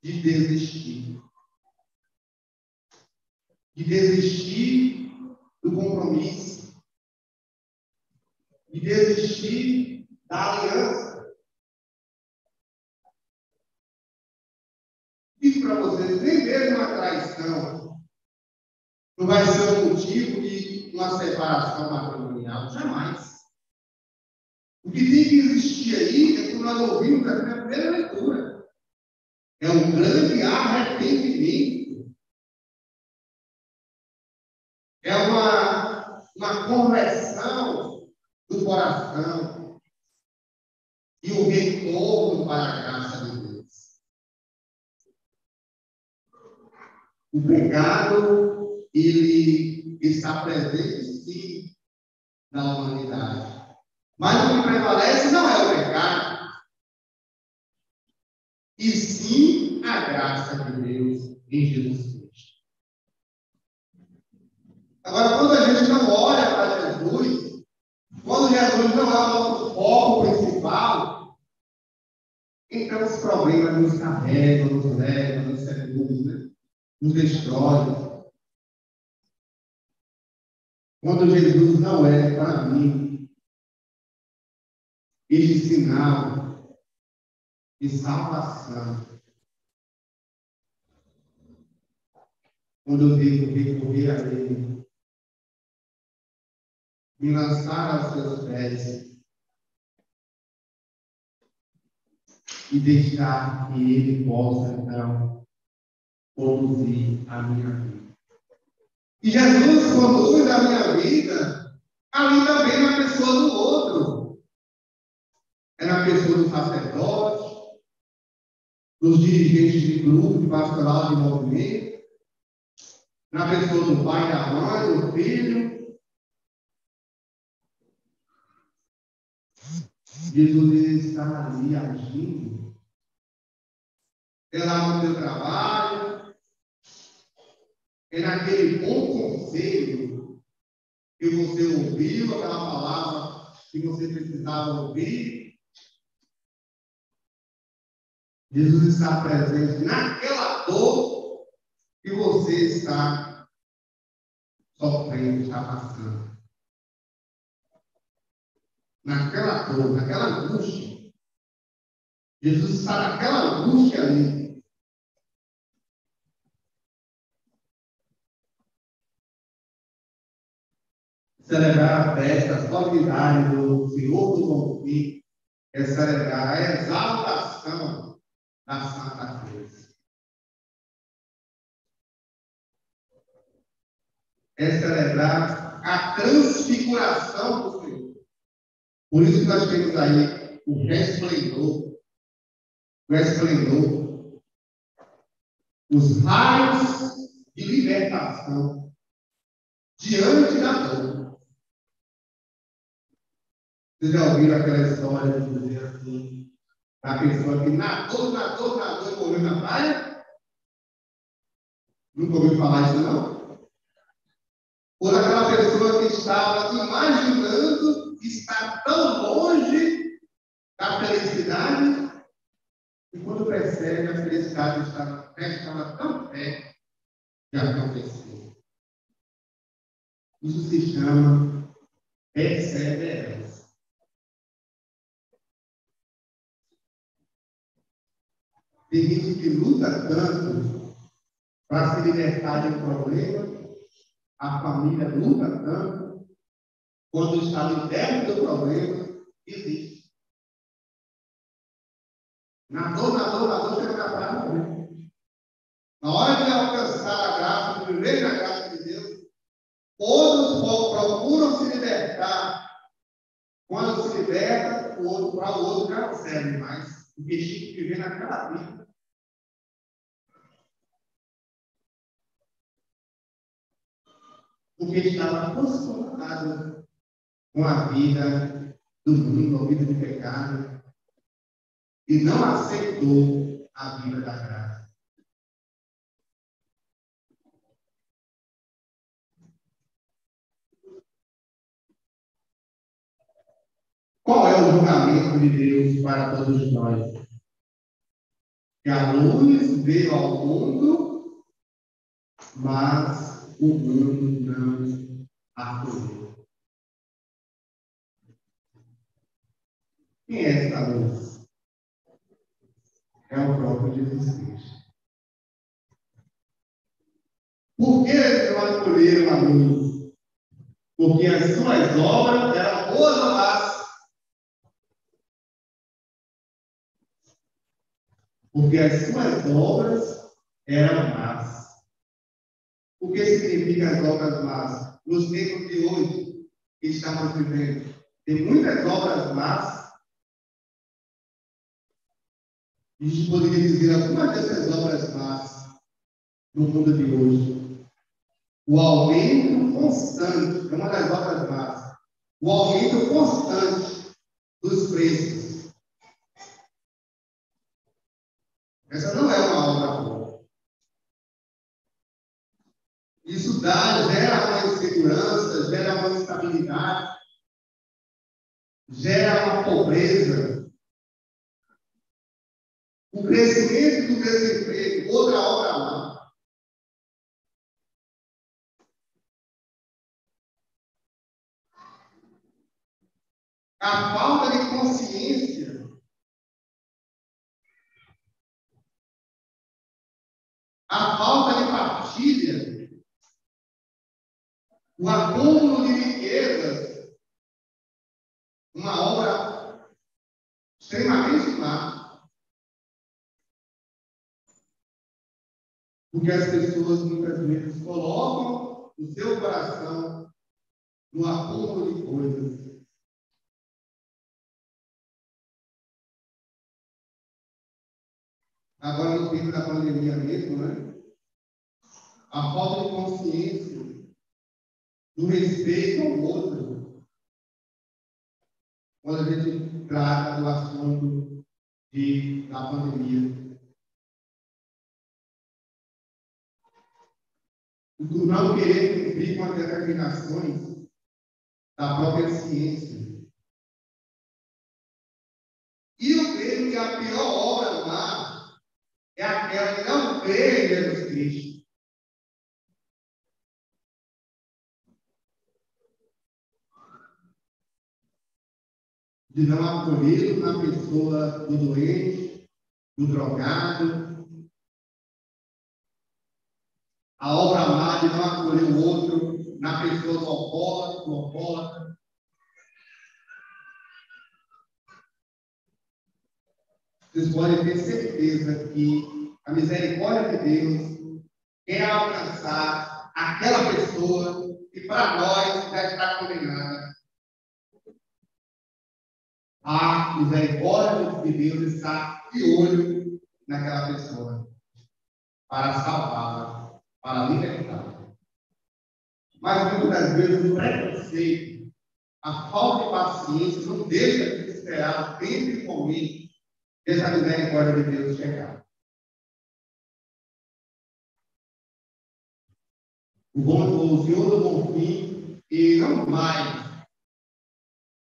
de desistir. De desistir do compromisso. De desistir da aliança. Digo para vocês, nem mesmo uma traição não vai ser um motivo de uma separação matrimonial, jamais. O que tem que existir aí é que nós ouvimos aqui na primeira leitura. É um grande arrependimento. É uma, uma conversão do coração e o retorno para a graça de Deus. O pecado, ele está presente, sim, na humanidade. Mas o que prevalece não é o pecado, e sim a graça de Deus em Jesus Cristo. Agora, quando a gente não olha para Jesus, quando Jesus não é o nosso foco principal, então os problemas nos carregam, nos levam, nos seduzem, né? Nos destrói. Quando Jesus não é para mim este sinal de salvação. Quando eu digo recorrer a Ele, me lançar aos seus pés e deixar que Ele possa, então, conduzir a minha vida. E Jesus conduz a minha vida ali também na pessoa do outro. É na pessoa do sacerdote, dos dirigentes de grupo, de pastoral de movimento, na pessoa do pai, da mãe, do filho. Jesus está ali agindo. É lá no teu trabalho, é naquele bom conselho que você ouviu, aquela palavra que você precisava ouvir. Jesus está presente naquela dor que você está sofrendo, está passando. Naquela dor, naquela angústia. Jesus está naquela angústia ali. Celebrar a festa, a solenidade do Senhor do Bom Fim, é celebrar a exaltação da Santa Cruz. É celebrar a transfiguração do Senhor. Por isso que nós temos aí o resplendor, o esplendor, os raios de libertação diante da dor. Vocês já ouviram aquela história de dizer assim, a pessoa que nadou, nadou, nadou e morreu na praia? Nunca ouviu falar isso, não? Ou aquela pessoa que estava imaginando estar tão longe da felicidade e quando percebe a felicidade estava, estava tão perto de acontecer. Isso se chama perseverança. Tem gente que luta tanto para se libertar de um problema, a família luta tanto, quando está liberto do problema, existe. Na dor, na dor, na dor, na praia morrer. Na hora de alcançar a graça, de viver na graça de Deus, todos procuram se libertar. Quando se liberta, o outro para o outro já não serve mais. Tinha que viver naquela vida. Porque estava acostumado com a vida do mundo, a vida de pecado, e não aceitou a vida da graça. Qual é o julgamento de Deus para todos nós? Que a luz veio ao mundo, mas o mundo não acolheu. Quem é essa luz? É o próprio Jesus Cristo. Por que não acolheram a luz? Porque as suas obras eram boas ou más? porque as suas obras eram más. O que significa as obras más? Nos tempos de hoje que estamos vivendo, tem muitas obras más. A gente poderia dizer algumas dessas obras más no mundo de hoje. O aumento constante, é uma das obras más. O aumento constante dos preços. Essa não é uma obra boa. Isso dá, gera uma insegurança, gera uma instabilidade, gera uma pobreza. O crescimento do desemprego, outra obra má. A falta de consciência a falta de partilha, o acúmulo de riquezas, uma obra extremamente má. Porque as pessoas muitas vezes colocam o seu coração no acúmulo de coisas. agora no tempo da pandemia mesmo, né? A falta de consciência do respeito ao outro. Quando a gente trata do assunto de, da pandemia. Do não querer cumprir com as determinações da própria ciência. E eu creio que a pior obra má é aquela que não crê em Jesus Cristo. De não acolher na pessoa do doente, do drogado. A obra má de não acolher o outro na pessoa do alcoólatra, do alcoólatra. vocês podem ter certeza que a misericórdia de Deus quer alcançar aquela pessoa que para nós está condenada. A misericórdia de Deus está de olho naquela pessoa para salvá-la, para libertá-la. Mas muitas vezes o preconceito, a falta de paciência não deixa de esperar tempo e momento Deixa a misericórdia de Deus chegar. O, bom, o Senhor do Bom Fim, e não vai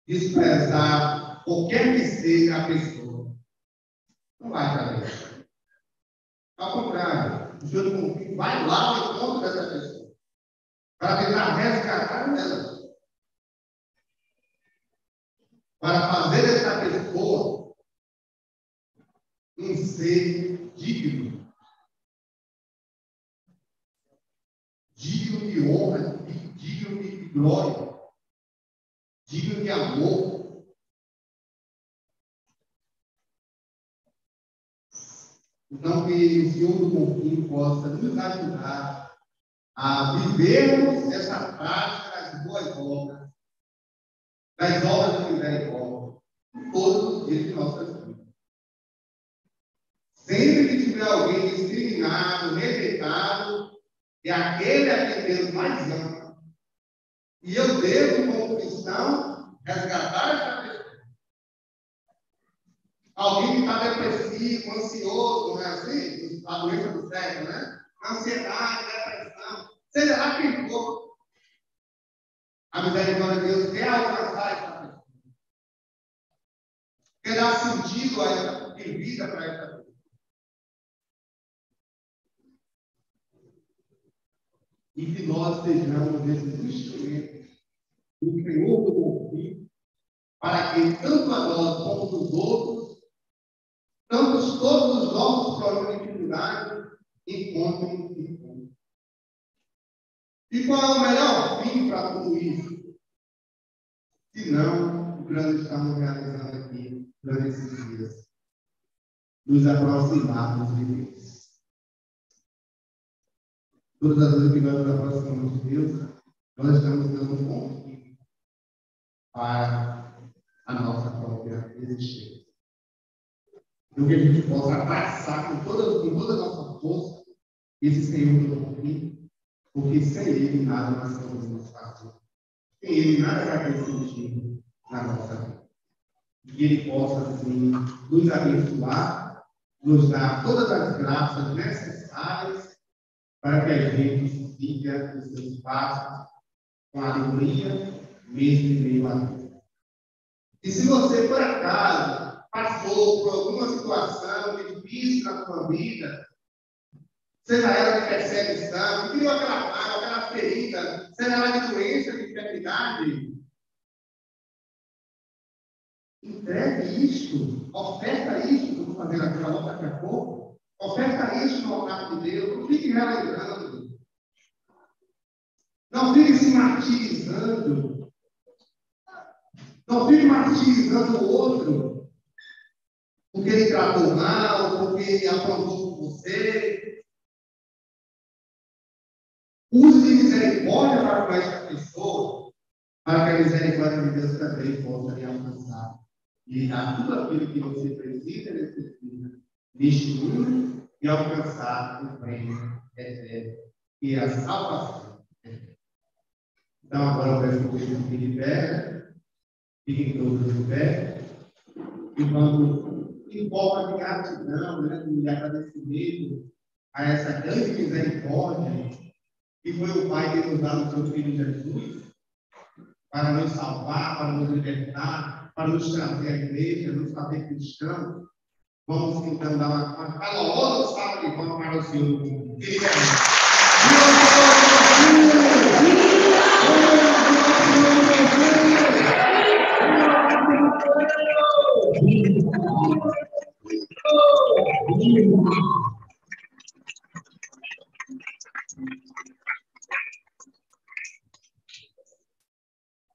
desprezar qualquer que seja a pessoa. Não vai fazer. Ao contrário, o Senhor do Fim vai lá ao encontro dessa pessoa. Para tentar resgatar ela. Para fazer essa pessoa um ser digno. Digno de honra, digno de glória, digno de amor. Então, que o Senhor do Confim possa nos ajudar a vivermos essa prática das boas obras, das obras de misericórdia, todos os dias de nossas vidas. Sempre que tiver alguém discriminado, rejeitado, é aquele a quem Deus mais ama. E eu devo, como cristão, resgatar essa pessoa. Alguém que está depressivo, ansioso, não é assim? A doença do século, né? Ansiedade, depressão, seja lá quem for. A misericórdia de Deus quer alcançar essa pessoa. Quer dar sentido a essa, vida para essa pessoa. e que nós sejamos esses instrumentos do Senhor do Bom para que tanto a nós como os outros, tanto todos os nossos problemas de dificuldade encontrem encontro. E qual é o melhor fim para tudo isso? Se não o nós estamos realizando aqui durante esses dias. nos aproximarmos de Deus. Todas as vezes que nós nos aproximamos de Deus, nós estamos dando um ponto para a nossa própria existência. Então, que a gente possa abraçar com toda, com toda a nossa força esse Senhor que eu aqui, porque sem Ele nada nós podemos fazer. Sem Ele nada vai ter sentido na nossa vida. Que Ele possa, assim, nos abençoar, nos dar todas as graças necessárias para que a gente siga os seus passos com alegria, mesmo em meio à dor. E se você, por acaso, passou por alguma situação difícil na sua vida, seja ela de perseguição, criou aquela mágoa, aquela ferida, seja ela de doença, de enfermidade, entregue isto, oferta isto, que vou fazer aqui aula daqui a pouco, oferta isto no altar de Deus, não fique relembrando, não fique se martirizando, não fique martirizando o outro, porque ele tratou mal, porque ele aprontou com você. Use misericórdia para com esta pessoa, para que a misericórdia de Deus também possa lhe alcançar. E dar tudo aquilo que você precisa e necessita neste mundo e alcançar o prêmio eterno, é a salvação. Então, agora eu peço que fiquem de pé, fiquem todos de pé, e quando em forma de gratidão, né, de agradecimento a essa grande misericórdia que foi o Pai que nos dá o seu Filho Jesus para nos salvar, para nos libertar, para nos trazer à igreja, nos fazer cristãos. Vamos então dar uma, uma calorosa salva de palmas para o Senhor. Ele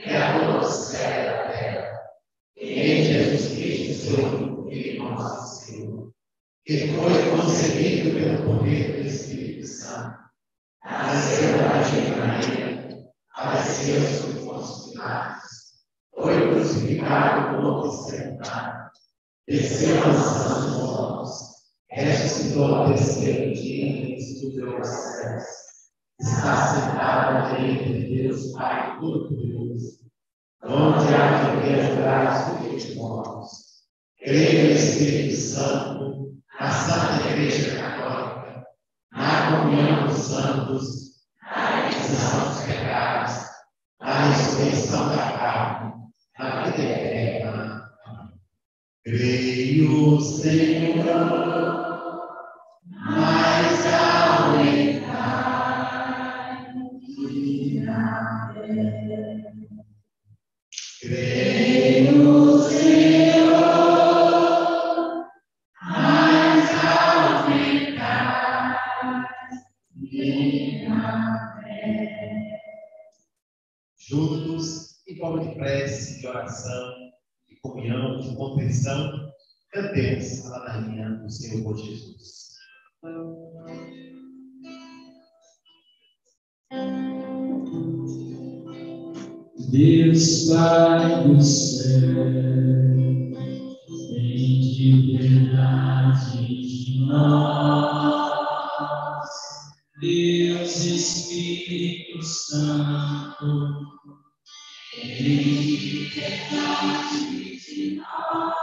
Criador do céu e da terra, e em Jesus Cristo, seu Filho, nosso Senhor, que foi concebido pelo poder do Espírito Santo, nasceu da Virgem Maria, apareceu sob Pôncio Pilatos, foi crucificado por sepultado, desceu às dos mortos, ressuscitou ao terceiro dia e subiu aos céus está sentado à direita de Deus Pai Todo-Poderoso, onde há de ver as graças dos mortos. Creio no Espírito Santo, na Santa Igreja Católica, na comunhão dos santos, na remissão dos pecados, na ressurreição da carne, na vida eterna. Creio, Senhor, Juntos, em forma de prece, de oração, de comunhão, de contrição, cantemos a ladainha do Senhor por Jesus. Deus Pai do céu, tem de verdade de nós. Espírito Santo, tem de verdade de nós.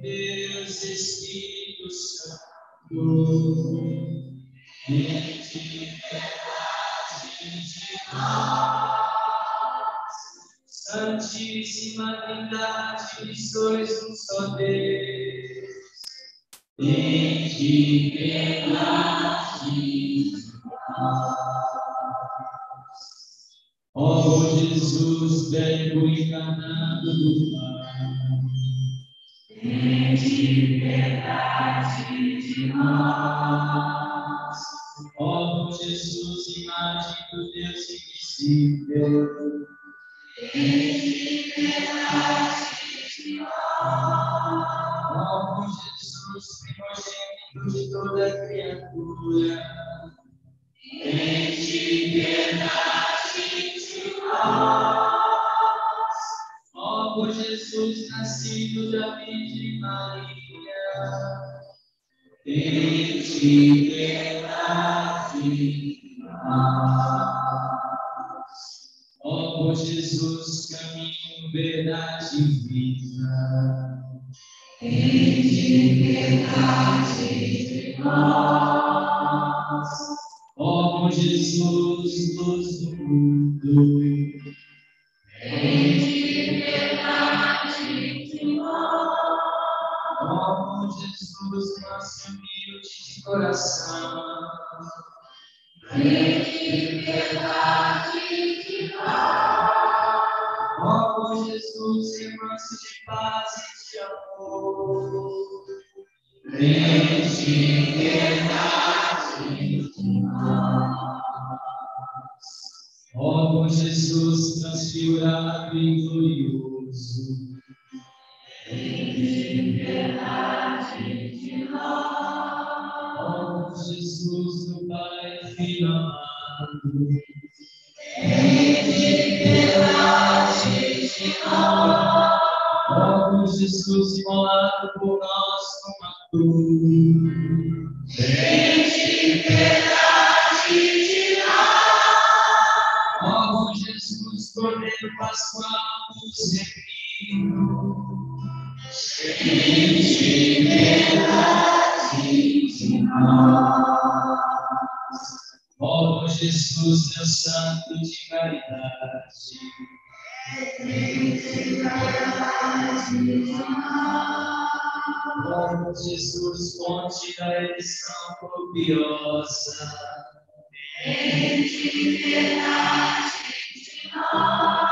Deus Espírito Santo, Ó Jesus, verbo encarnado do Pai. Tem de piedade de nós. Ó Jesus, imagem do Deus invisível. Tem de piedade de nós. Ó Jesus, primogênito de toda criatura. Tem de piedade nós. Ó por Jesus, nascido da Virgem Maria. Tem de piedade de nós. Ó por Jesus, caminho, verdade e vida. Tem de piedade de nós. Ó Jesus, luz do mundo. Tem Jesus, imolado por nós como cruz. De piedade de nós. Ó por Jesus, Cordeiro Pascual Reino. Tem de piedade de nós. Ó por Jesus, Deus Santo de caridade. Jesus, fonte da eleição gloriosa. Tem de piedade de nós.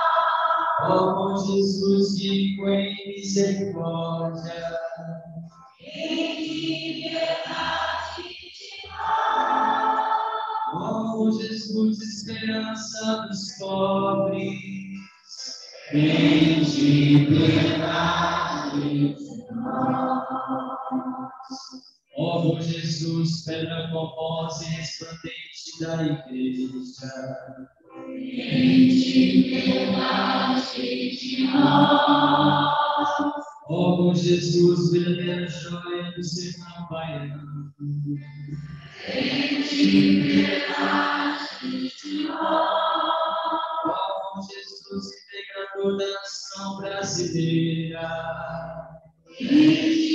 Ó Jesus, rico em misericórdia. Tem de piedade de nós. Ó Jesus, esperança dos pobres. Tem de piedade de nós. Ó por Jesus, pedra formosa e resplandente da igreja. Tem de piedade de nós. Ó por Jesus, verdadeira joia do sertão baiano. Tem de piedade de nós. Ó por Jesus, integrador da nação brasileira. De nós.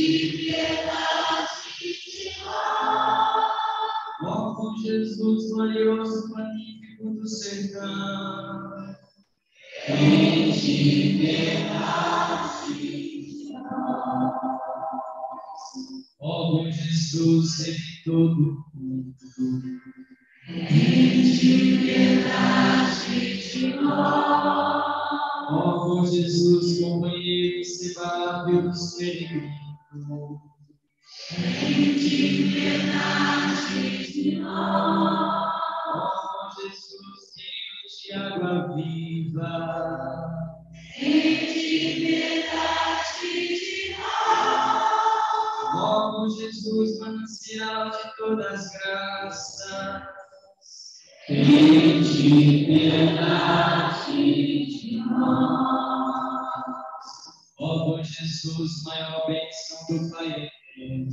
Ó Jesus, glorioso, magnífico do sertão. Tem de piedade de nós. Ó Jesus, Redentor do mundo. De piedade de nós. Ó Jesus, companheiro inseparável dos peregrinos. Jesus, maior bênção do Pai eterno.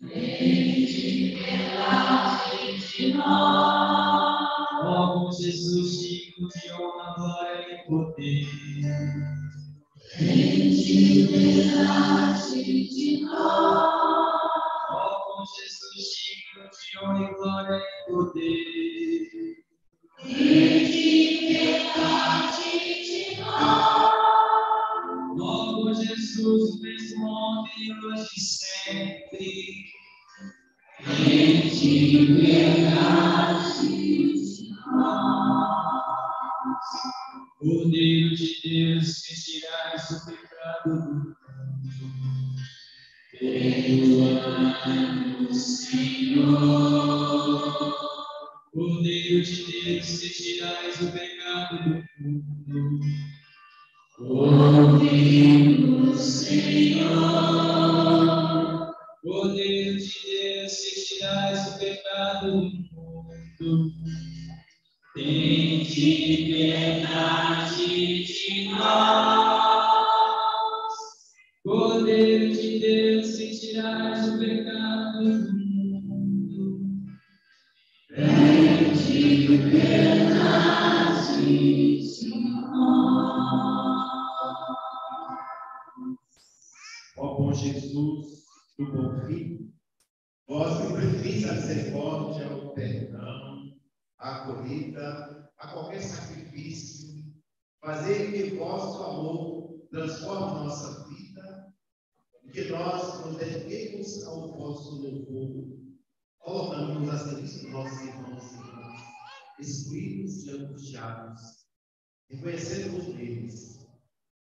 Tem de piedade de nós. Ó Jesus, digno de honra, glória e poder. Tem de piedade de nós. Ó Jesus, Cordeiro de Deus, que o pecado do mundo. Perdoai-nos, Senhor. De Deus, que o pecado do mundo. Senhor. Tende piedade transforme nossa vida e que nós nos dediquemos ao vosso louvor, colocando-nos a serviço dos nossos irmãos e irmãs, excluídos e angustiados, reconhecendo-nos neles.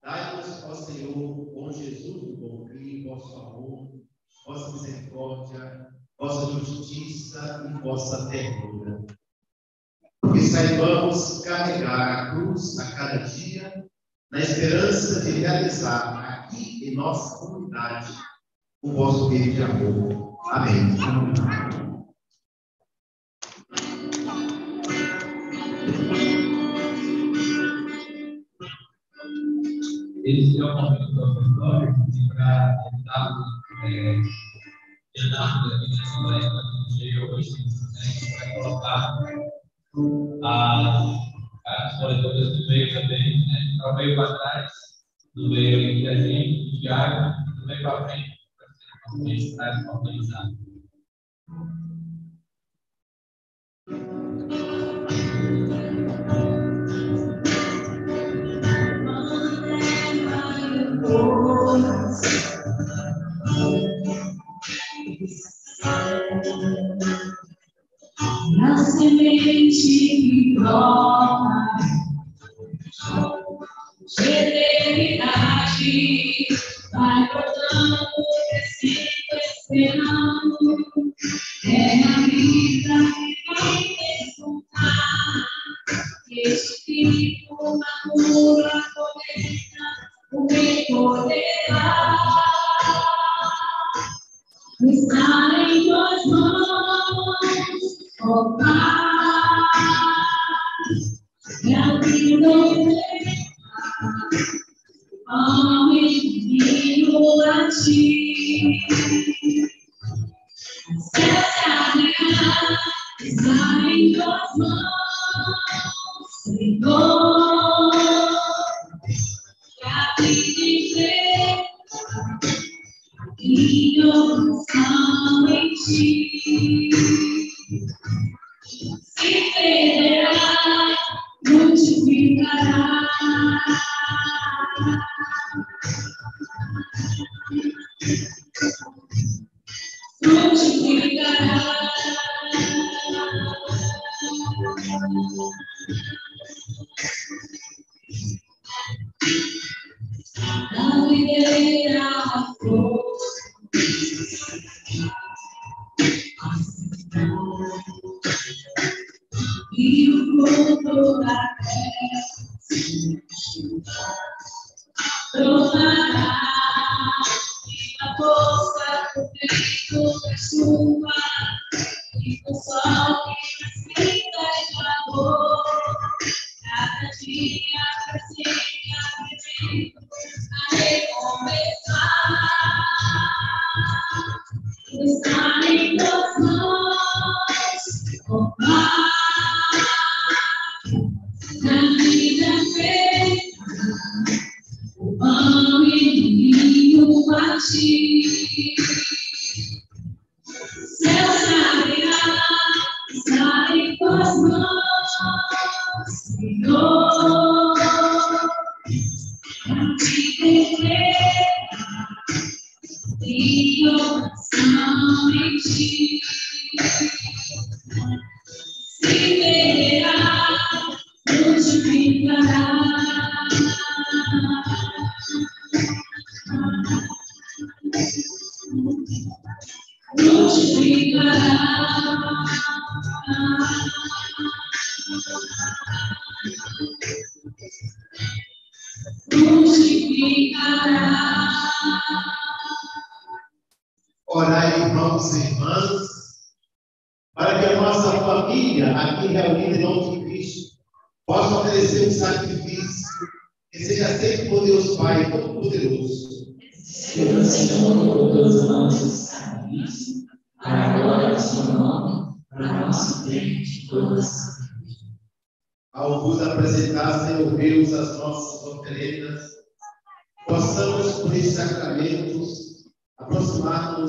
Dai-nos, ó Senhor, bom Jesus do bom fim, vosso amor, vossa misericórdia, vossa justiça e vossa ternura. Que saibamos carregar a cruz a cada dia, na esperança de realizar aqui em nossa comunidade o vosso meio de amor. Amém. Esse é o momento do auditório para tentar é, tentar aqui nessa palestra do hoje, né, a gente vai colocar as, as coletoras do meio também, né, para o meio para trás, do meio entre a gente, do Thiago, do para frente, para ser mais organizado. Na semente que brota de eternidade, vai brotando, crescendo, esperando. É a vida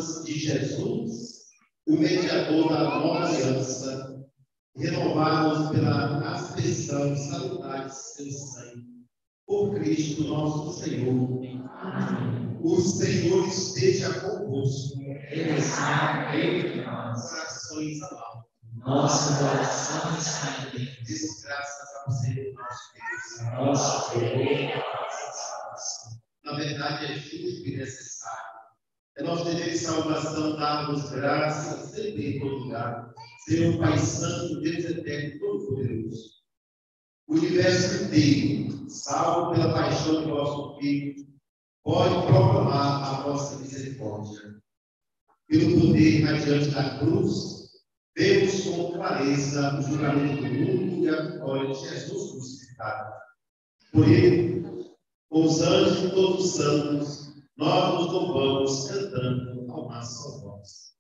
aproximar-nos de Jesus, o mediador da nova aliança, renovar-nos pela aspersão salutar de seu sangue. Por Cristo nosso Senhor. O Senhor esteja convosco. Ele está no meio de nós. Corações amados. Nosso coração está em Deus. Desgraças ao Senhor nosso Deus. Nosso dever, nossa salvação. na verdade é justo e necessário. É nosso dever de salvação dar-vos graças sempre em todo lugar. Senhor Pai Santo, Deus Eterno Todo-Poderoso. O universo inteiro, salvo pela paixão de vosso Filho, pode proclamar a vossa misericórdia. Pelo poder radiante da cruz, vemos com clareza o julgamento do mundo e a vitória de Jesus crucificado. Por ele, com os anjos e todos os santos, nós nos louvamos cantando ao uma só voz.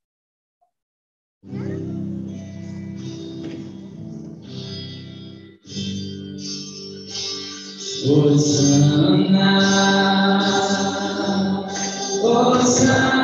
Hosanna, Hosanna,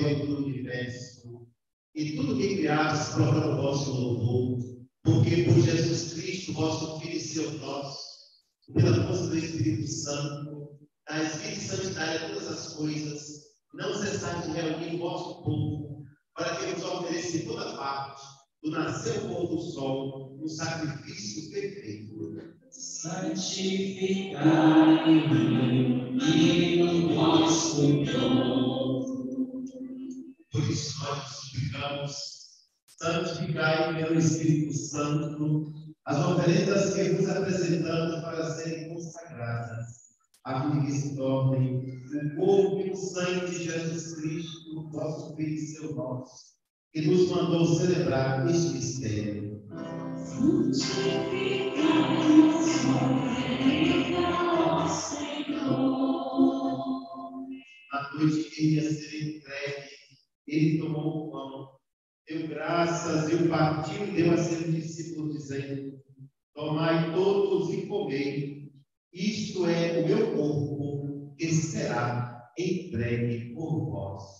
do universo, e tudo que criastes proclama o vosso louvor, porque por Jesus Cristo, vosso Filho e seu nosso, pela força do Espírito Santo, dais vida e santidade a todas as coisas, não cessai de reunir o vosso povo, para que vos ofereça toda parte, do nascer pôr do sol, um sacrifício perfeito. Santificai-me no vosso dom. Por isso nós suplicamos, santificai pelo Espírito Santo as oferendas que vos apresentamos para serem consagradas, a fim de que se tornem o corpo e o sangue de Jesus Cristo, vosso Filho e seu nosso, que nos mandou celebrar este mistério. Na noite que ia ser entregue, ele tomou o pão, deu graças e o partiu e deu a seus discípulos, dizendo: Tomai todos e comei, isto é o meu corpo, que será entregue por vós.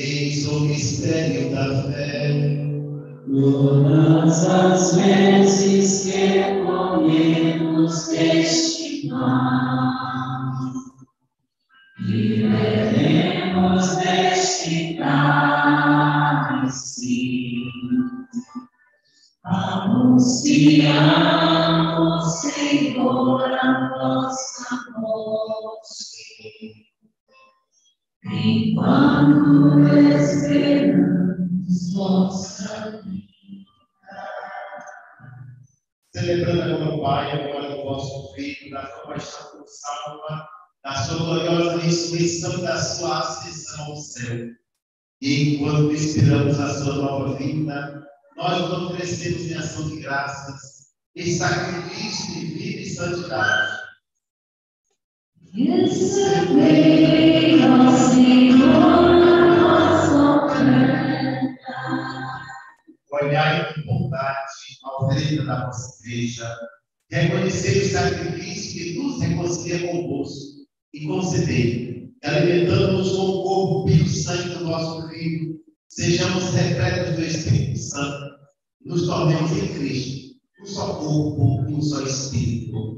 Eis o mistério da fé. Todas as vezes que comemos deste pão e bebemos deste cálice, anunciamos, Senhor, a nossa morte. Enquanto esperamos vossa Celebrando agora Pai, agora o vosso Filho, da sua paixão por salva, da sua gloriosa ressurreição, da sua ascensão ao céu. E enquanto esperamos a sua nova vinda, nós nos oferecemos em ação de graças, em sacrifício de vida e santidade. Recebei, ó Senhor, a nossa oferta. Olhai com bondade a oferenda da vossa igreja, reconhecei o sacrifício que nos reconcilia convosco e concedei, que alimentando-nos com o corpo e o sangue do vosso Filho, sejamos repletos do Espírito Santo nos tornemos em Cristo um só corpo um só Espírito.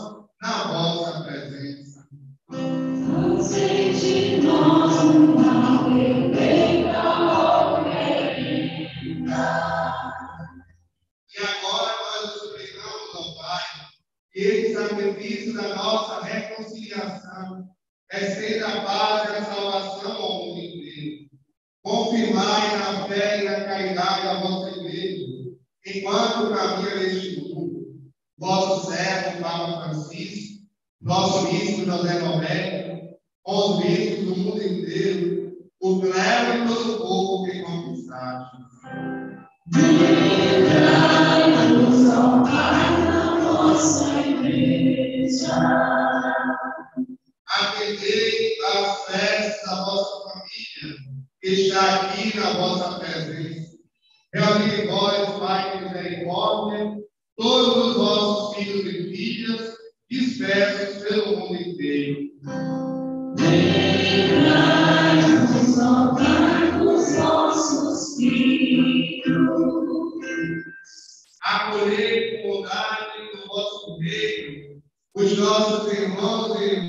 na vossa presença. Fazer de nós um mal e E agora nós nos pregamos, ao Pai, que esse sacrifício da nossa reconciliação é sendo a base da salvação ao mundo inteiro. Confirmai na fé e na caridade a vossa igreja, enquanto caminha neste mundo Vosso servo, Papa Francisco, nosso bispo José Roberto, os bispos do mundo inteiro, o clero e todo o povo que conquistaste. Livrai-nos, ó Pai, na vossa igreja. Atendei às festas da vossa família, que está aqui na vossa presença. Reuni vós, Pai de misericórdia, todos os vossos filhos e filhas, dispersos pelo mundo inteiro. Livrai-nos, ó Pai, dos nossos filhos. Acolhei com bondade no vosso reino os nossos irmãos e irmãs.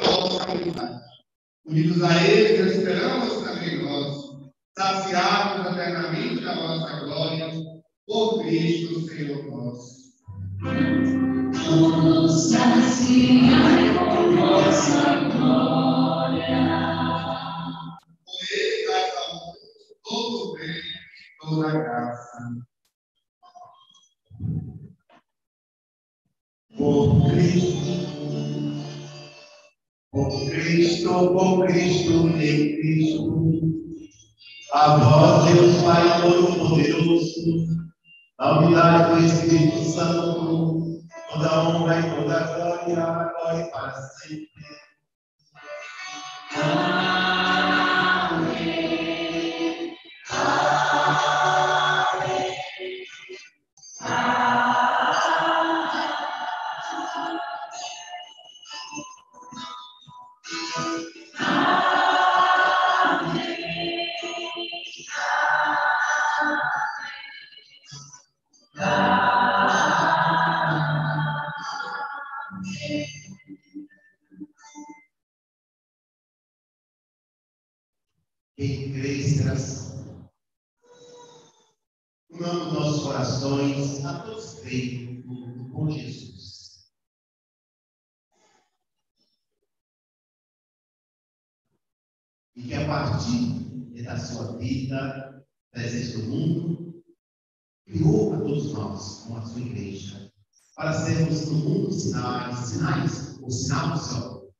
Nossa comunidade. Unidos a eles, esperamos também nós, saciados eternamente a vossa glória, por Cristo, Senhor nosso. Nos saciai com vossa glória. Por ele ao mundo todo bem e toda graça. Por Cristo, por Cristo, por Cristo, em Cristo, a vós, Deus Pai Todo-Poderoso, na unidade do Espírito Santo, toda honra e toda glória, agora e para sempre. Quem será salvo. Unamos nossos corações a todos creem no bom Jesus. E que a partir da sua vida, presente no mundo, criou a todos nós, como a sua igreja, para sermos no mundo sinais, sinais, o sinal do amor.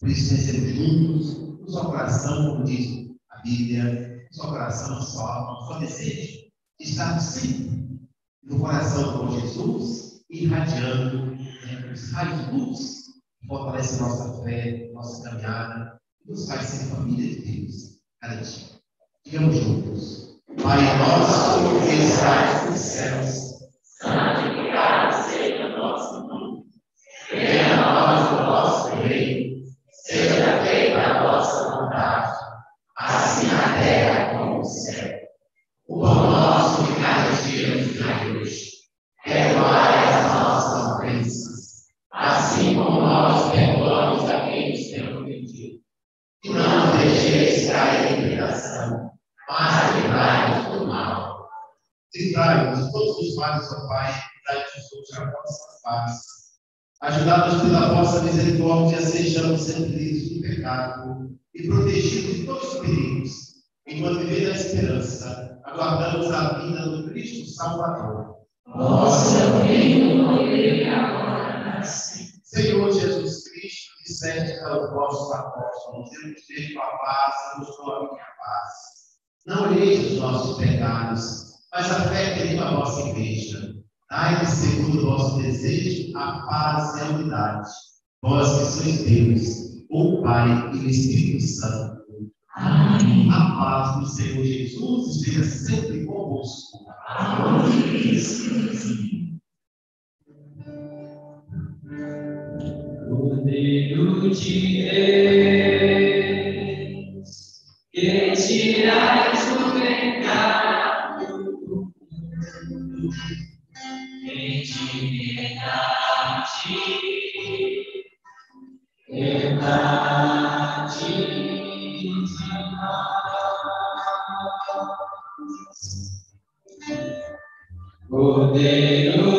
Por isso, recebemos juntos, no seu coração, como diz Bíblia, seu coração, sua alma, seu desejo de estar sempre no coração com Jesus, irradiando né, os raios de luz que fortalecem nossa fé, nossa caminhada, e nos faz ser família de Deus cada dia. Digamos juntos. Pai nosso que estás nos céus, Santificado os males, ó Pai, dai-nos hoje a vossa paz. Ajudados pela vossa misericórdia, sejamos sempre livres do pecado e protegidos de todos os perigos, enquanto viver na esperança, aguardamos a vinda do Cristo Salvador. Vosso reino, poder agora para sempre. Senhor Jesus Cristo, disseste aos vossos apóstolos, eu vos deixo a paz, eu vos dou a minha paz. Não olheis os nossos pecados, mas a fé que anima a vossa igreja. Dai-lhes, segundo o vosso desejo, a paz e a unidade. Vós que sois Deus, o Pai e o Espírito Santo. Amém. A paz do Senhor Jesus esteja sempre convosco. Cristo Cordeiro de Deus, que tirais te negar Cordeiro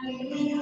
Hallelujah.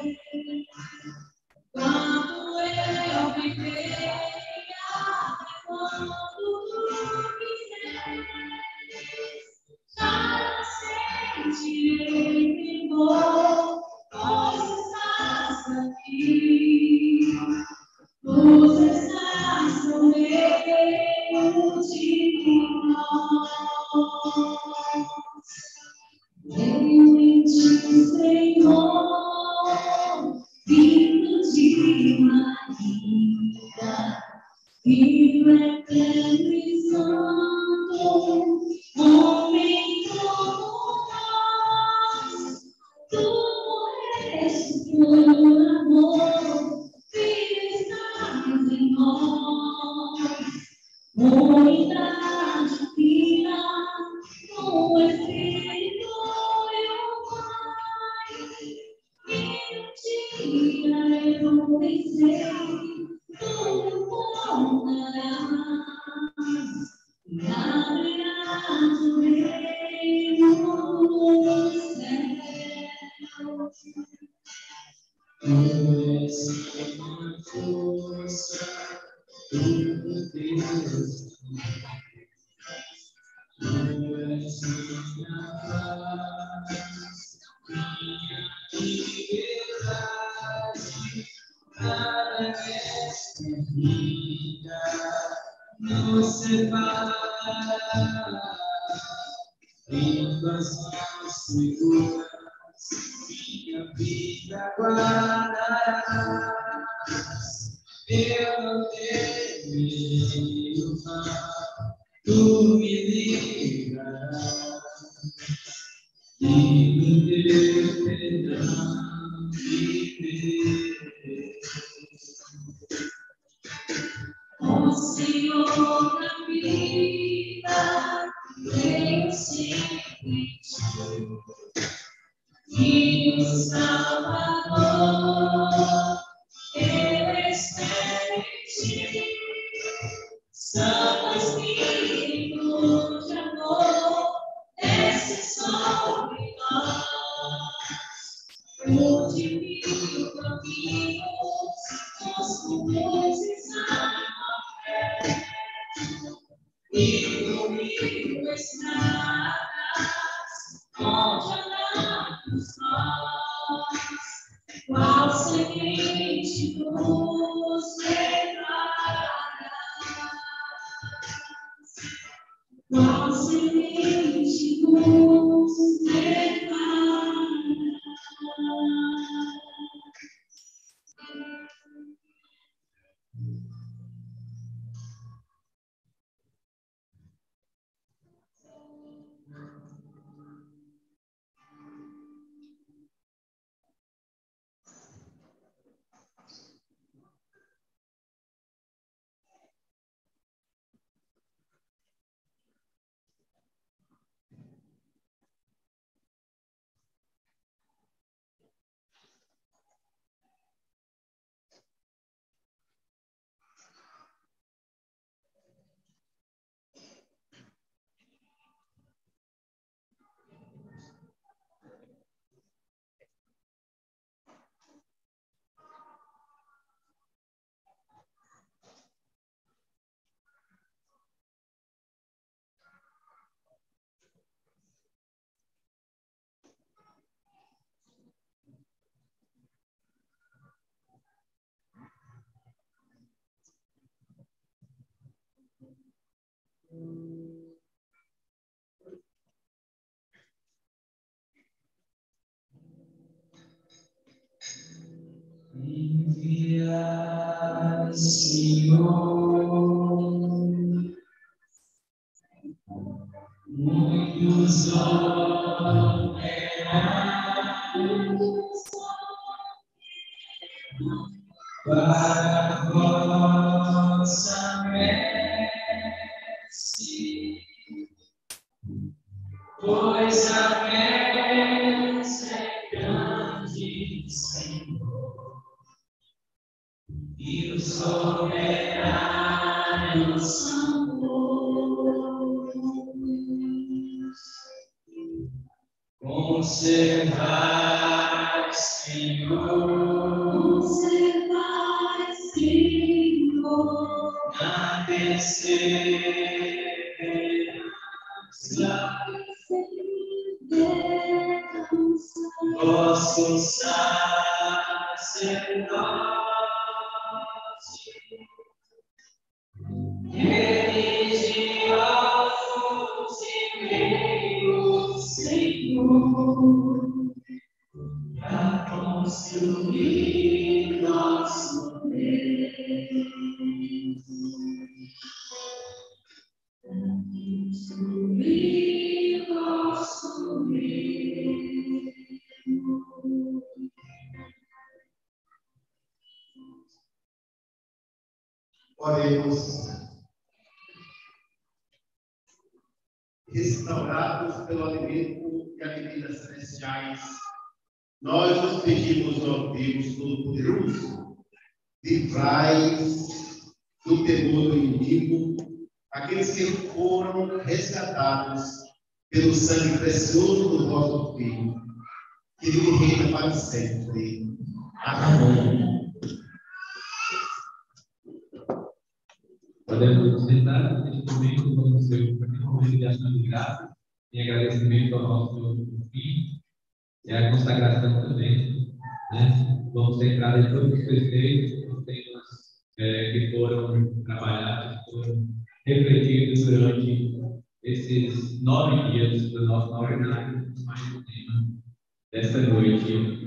Envia, Senhor, muitos operários vosso Filho, que ele reina para sempre. Amém. Podemos sentar neste momento, vamos ter um momento de ação de graça. em agradecimento ao nosso fim e à consagração também. Né? Vamos centrar em todos os prefeitos, os temas é, que foram trabalhados, foram refletidos durante esses nove dias do nosso o tema desta noite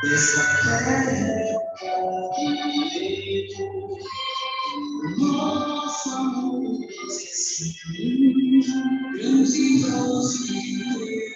solene. Dessa terra nosso amor assim, grandioso nosso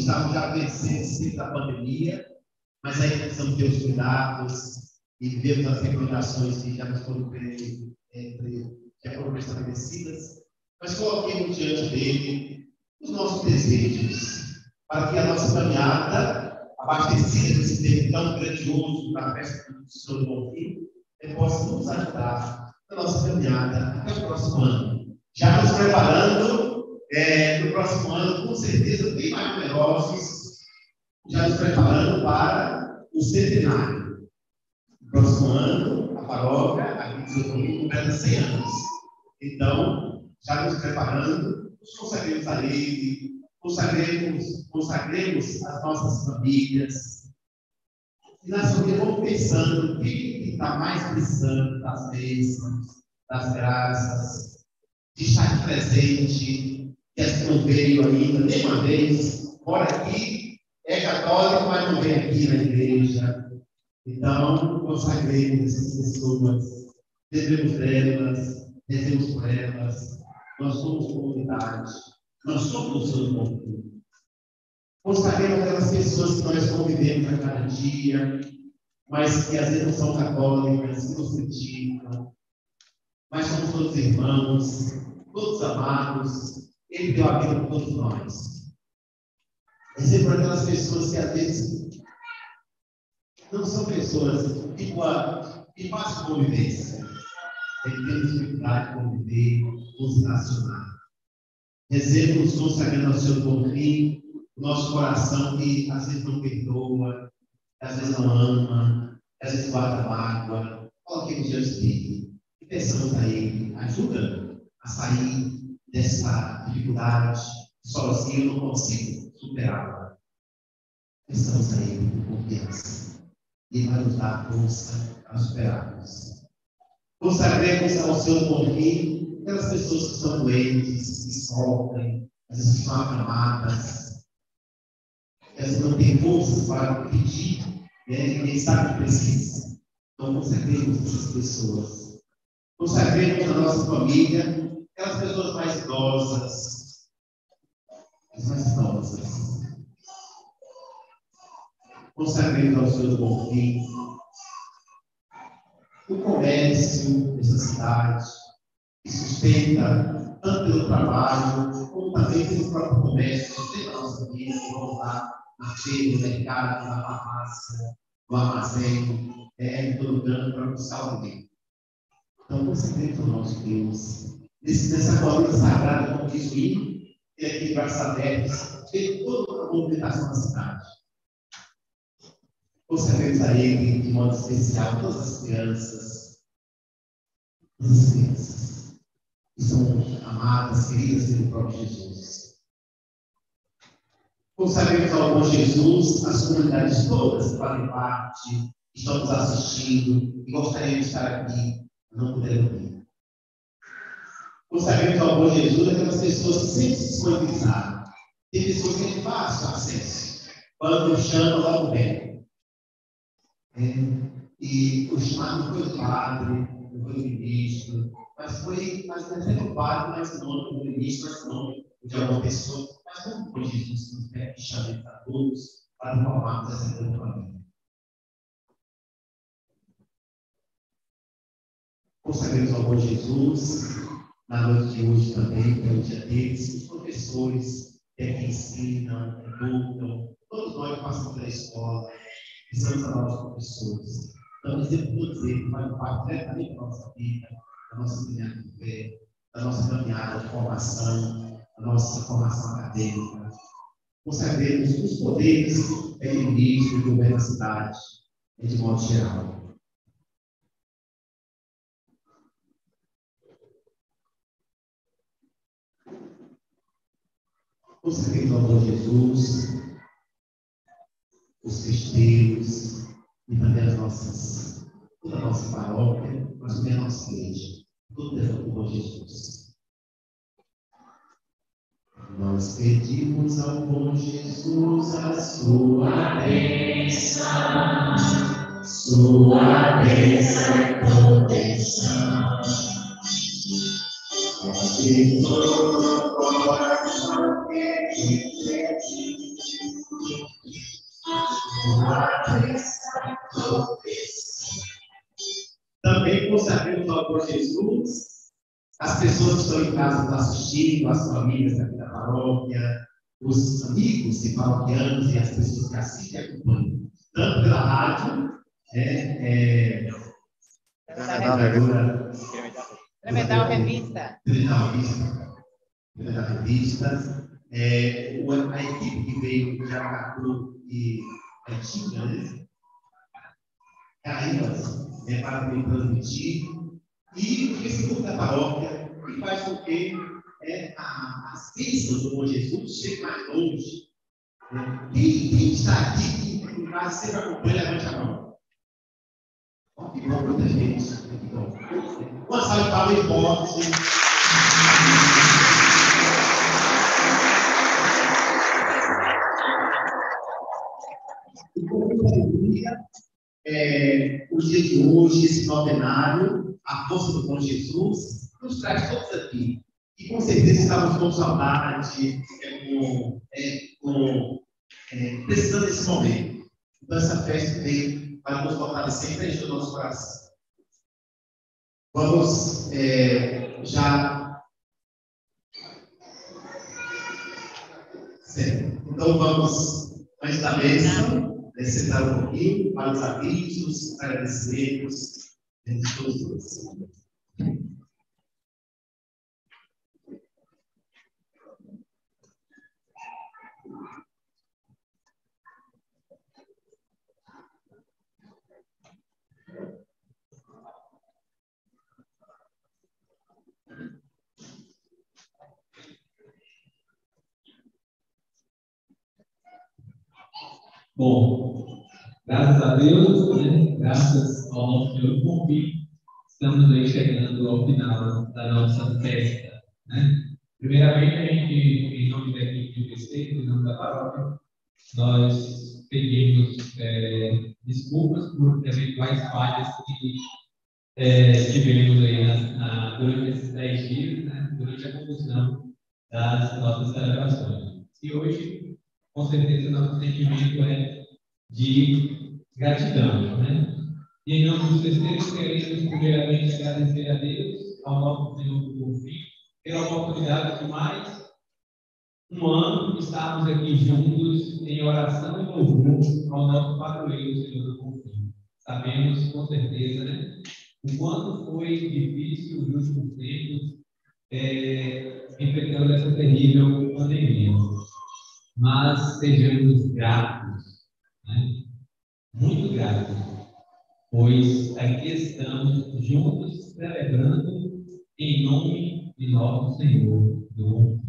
estarmos já vencendo sim da pandemia, mas ainda precisamos ter os cuidados e vivemos as recomendações que já nos foram pre- já foram estabelecidas, mas coloquemos diante dele os nossos desejos, para que a nossa caminhada abastecida desse tempo tão grandioso da festa do Senhor Bom Fim, ele possa nos ajudar na nossa caminhada até o próximo ano. Já nos preparando é, no próximo ano, com certeza, bem mais numerosos, já nos preparando para o centenário. No próximo ano, a paróquia, aqui Bom Fim, completa 100 anos. Então, já nos preparando, nos consagremos a Ele, consagremos, consagremos as nossas famílias. E nós vamos pensando o que está mais precisando das bênçãos, das graças, de estar presente, que não veio ainda, nem uma vez, mora aqui, é católico, mas não vem aqui na igreja. Então, consagremos essas pessoas, devemos delas, devemos por elas, nós somos comunidade. Nós somos o seu povo. Consagremos aquelas pessoas que nós convivemos a cada dia, mas que às vezes não são católicas, que nos criticam, mas somos todos irmãos, todos amados. Ele deu a vida por todos nós. Por aquelas pessoas que às vezes não são pessoas boa, de fácil convivência, é que temos dificuldade de conviver, nos relacionar. Rezemos consagrando ao Senhor por fim o nosso coração que às vezes não perdoa, às vezes não ama, às vezes guarda mágoa. Coloquemos diante dele e peçamos a ele ajuda a sair dessa dificuldade. Sozinho eu não consigo superá-la. Peçamos a ele com confiança. Ele vai nos dar força para superarmos. Consagremos ao por fim aquelas pessoas que estão doentes, que sofrem, vezes estão acamadas, que não têm forças para pedir, né? ninguém sabe o que precisa. Então, consagremos essas pessoas. Consagremos a nossa família, aquelas pessoas mais idosas, as mais idosas. Consagremos ao Senhor bom fim o comércio dessa cidade, que sustenta tanto pelo trabalho, como também pelo próprio comércio, sustenta a nossa vida, vamos lá na feira, no mercado, na farmácia, no armazém, é, em todo canto para buscar alimento. Então, consagremos ao nosso Deus, nessa coluna sagrada, como diz o hino, que é aqui braços abertos, feito toda a movimentação da cidade. Consagremos a Ele de modo especial todas as crianças, todas as crianças que são amadas, queridas pelo próprio Jesus. Consagremos ao bom Jesus as comunidades todas que fazem parte, que estão nos assistindo e gostariam de estar aqui, não puderam vir. Consagremos ao bom Jesus aquelas pessoas que sempre se disponibilizaram. Tem pessoas que têm fácil acesso. Quando chama, logo vem. É, e o chamado foi o padre, não foi o ministro, mas foi, mas não é o padre, mas o ministro, mas não de alguma pessoa, mas não foi Jesus nos pede que chame para todos para formarmos essa grande família. Consagremos ao bom Jesus, na noite de hoje também, que é o dia deles, os professores que aqui ensinam, educam, todos nós que passamos pela escola, precisamos da nossa professores. Então, exemplo por exemplo, faz parte diretamente da nossa vida, da nossa caminhada de fé, da nossa caminhada de formação, da nossa formação acadêmica. Consagremos os poderes equilíbrio e governo da cidade, de modo geral. Consagremos ao Senhor Jesus, os festeiros e também as nossas, toda a nossa paróquia, mas também a nossa igreja. Tudo do Bom Jesus. Nós pedimos ao bom Jesus a sua bênção, sua bênção e proteção. De todo o coração que. Também consagramos ao Senhor Jesus. As pessoas que estão em casa nos assistindo, as famílias aqui da paróquia, os amigos e paroquianos e as pessoas que assistem e acompanham, tanto pela rádio, é, é, vereadora Tremendal Revista. Tremendal Revista, Revista, é, a equipe que veio de Aracaju e antiga, né? Caídas, é para me transmitir, e o Facebook da paróquia, que faz com que é, a, as bênçãos do bom Jesus cheguem mais longe. Né? Quem, quem está aqui, que casa sempre acompanha, levante a mão. Ó, que bom, muita gente. Que bom. Uma salva de palmas forte. E com alegria, é, o dia de hoje, esse novenário, a força do bom Jesus, nos traz todos aqui. E com certeza estamos com saudade, é, com, é, com, é, precisando desse momento. Então, essa festa veio para nos fortalecer e preencher o nosso coração. Vamos é, já. Certo. Então, vamos, antes da bênção, é, sentar um pouquinho para os amigos, agradecermos entre todos Bom, graças a Deus, né, graças ao nosso Senhor por estamos aí chegando ao final da nossa festa. Né? Primeiramente, a gente, em nome da equipe de festeiro, em nome da paróquia, nós pedimos é, desculpas por eventuais falhas que é, tivemos aí na, na, durante esses dez dias, né, durante a condução das nossas celebrações. E hoje, com certeza, nosso sentimento é de gratidão. Né? E em nome dos festeiros, queremos primeiramente agradecer a Deus, ao nosso Senhor do Confim, pela oportunidade de mais um ano estarmos aqui juntos em oração e louvor ao nosso padroeiro, Senhor do Confim. Sabemos com certeza né, o quanto foi difícil nos últimos tempos é, enfrentando essa terrível pandemia. Mas sejamos gratos, né? muito gratos, pois aqui estamos juntos celebrando em nome de nosso Senhor do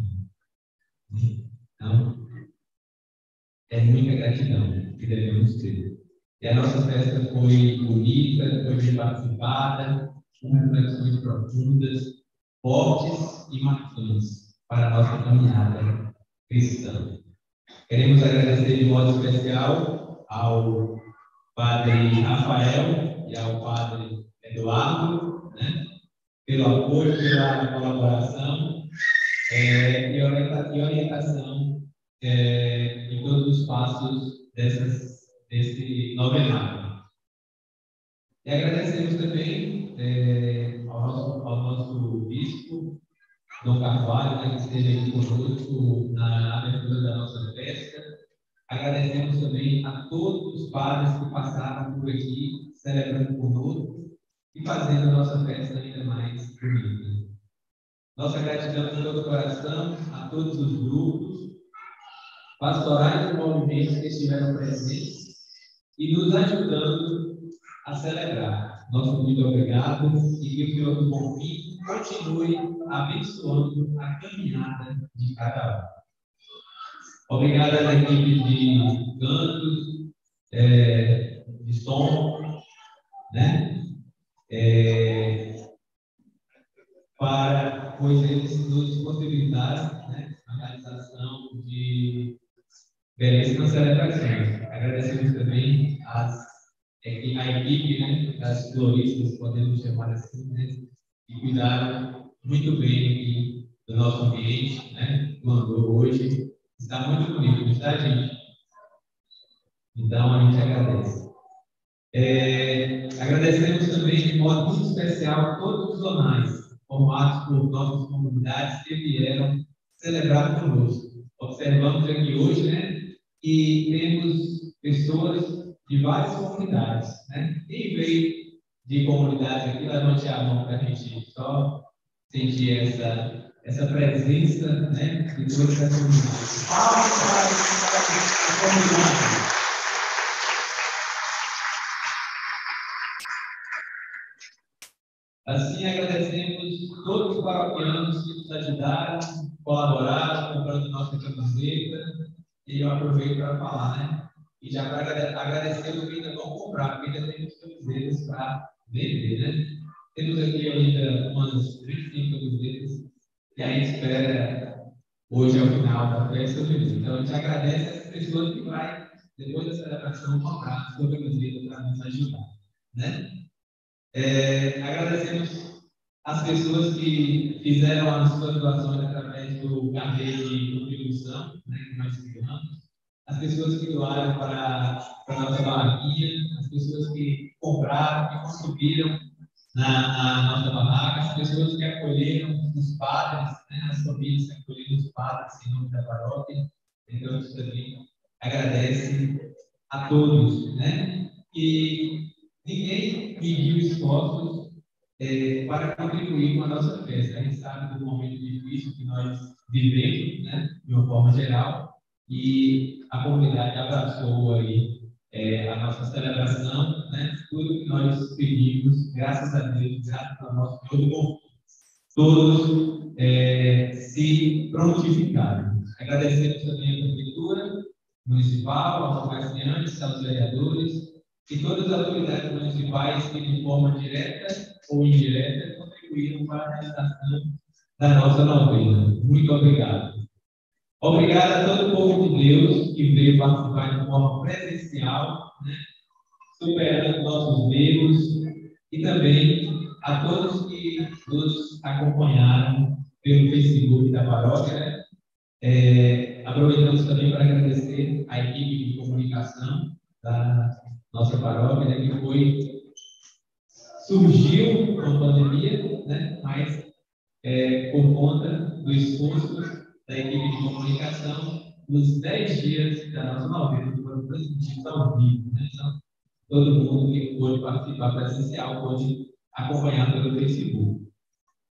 Confim. Então, é muita gratidão que devemos ter. E a nossa festa foi bonita, foi bem participada, com reflexões profundas, fortes e marcantes para a nossa caminhada cristã. Queremos agradecer de modo especial ao Padre Rafael e ao Padre Eduardo, né, pelo apoio, pela colaboração é, e, orienta, orientação é, em todos os passos dessas, desse novenário. E agradecemos também é, ao, nosso, ao nosso bispo, Dom Carvalho, né, que esteve aqui conosco na abertura da nossa festa. Agradecemos também a todos os padres que passaram por aqui, celebrando conosco e fazendo a nossa festa ainda mais bonita. Nossa gratidão de todo o coração a todos os grupos, pastorais e movimentos que estiveram presentes e nos ajudando a celebrar. Nosso muito obrigado e que o Senhor Bom Fim continue abençoando a caminhada de cada um. Obrigado à equipe de cantos, é, de som, né? É, para, pois eles nos possibilitaram né, a realização de belíssimas celebrações. Agradecemos também as, a equipe né, das floristas, podemos chamar assim, né, que cuidaram muito bem aqui do nosso ambiente, né, mandou hoje. Está muito bonito, está, gente? Então, a gente agradece. É, agradecemos também de modo muito especial todos os zonais formados por nossas comunidades que vieram celebrar conosco. Observamos aqui hoje, né, que temos pessoas de várias comunidades, né? Quem veio de comunidades aqui, levante a mão para a gente só sentir essa, essa presença, né, de todas as comunidades. Comunidade. Assim, agradecemos todos os paroquianos que nos ajudaram, colaboraram, comprando nossa camiseta. E eu aproveito para falar, né? E já para agradecer os que ainda vão comprar, porque ainda temos camisetas para vender, né? Temos aqui ainda umas 35 camisetas e a gente espera hoje ao final da festa Então a gente agradece as pessoas que vai, depois da celebração, comprar a sua camiseta para nos ajudar, né? É, agradecemos as pessoas que fizeram as suas doações através do carnê de contribuição né, que nós criamos, as pessoas que doaram para, para a nossa barraquinha, as pessoas que compraram, que construíram na, na, nossa barraca, as pessoas que acolheram os padres, né, as famílias que acolheram os padres em nome da paróquia, então isso também agradece a todos, né? E ninguém mediu esforços é, para contribuir com a nossa festa. A gente sabe do momento difícil que nós vivemos, né, de uma forma geral, e a comunidade abraçou aí é, a nossa celebração, né, tudo que nós pedimos, graças a Deus, graças ao nosso todo todos é, se prontificaram. Agradecemos também a Prefeitura Municipal, aos comerciantes, aos vereadores e todas as autoridades municipais que, de forma direta ou indireta, contribuíram para a realização da nossa novena. Muito obrigado. Obrigado a todo o povo de Deus que veio participar de forma presencial, né, superando nossos erros, e também a todos que nos acompanharam pelo Facebook da paróquia. Né? É, aproveitamos também para agradecer a equipe de comunicação da nossa paróquia, né, que foi surgiu com a pandemia, né, mas é, por conta do esforço da equipe de comunicação, nos 10 dias da nossa novena foram transmitidos ao vivo. Né? Então, todo mundo que pôde participar presencial pôde acompanhar pelo Facebook.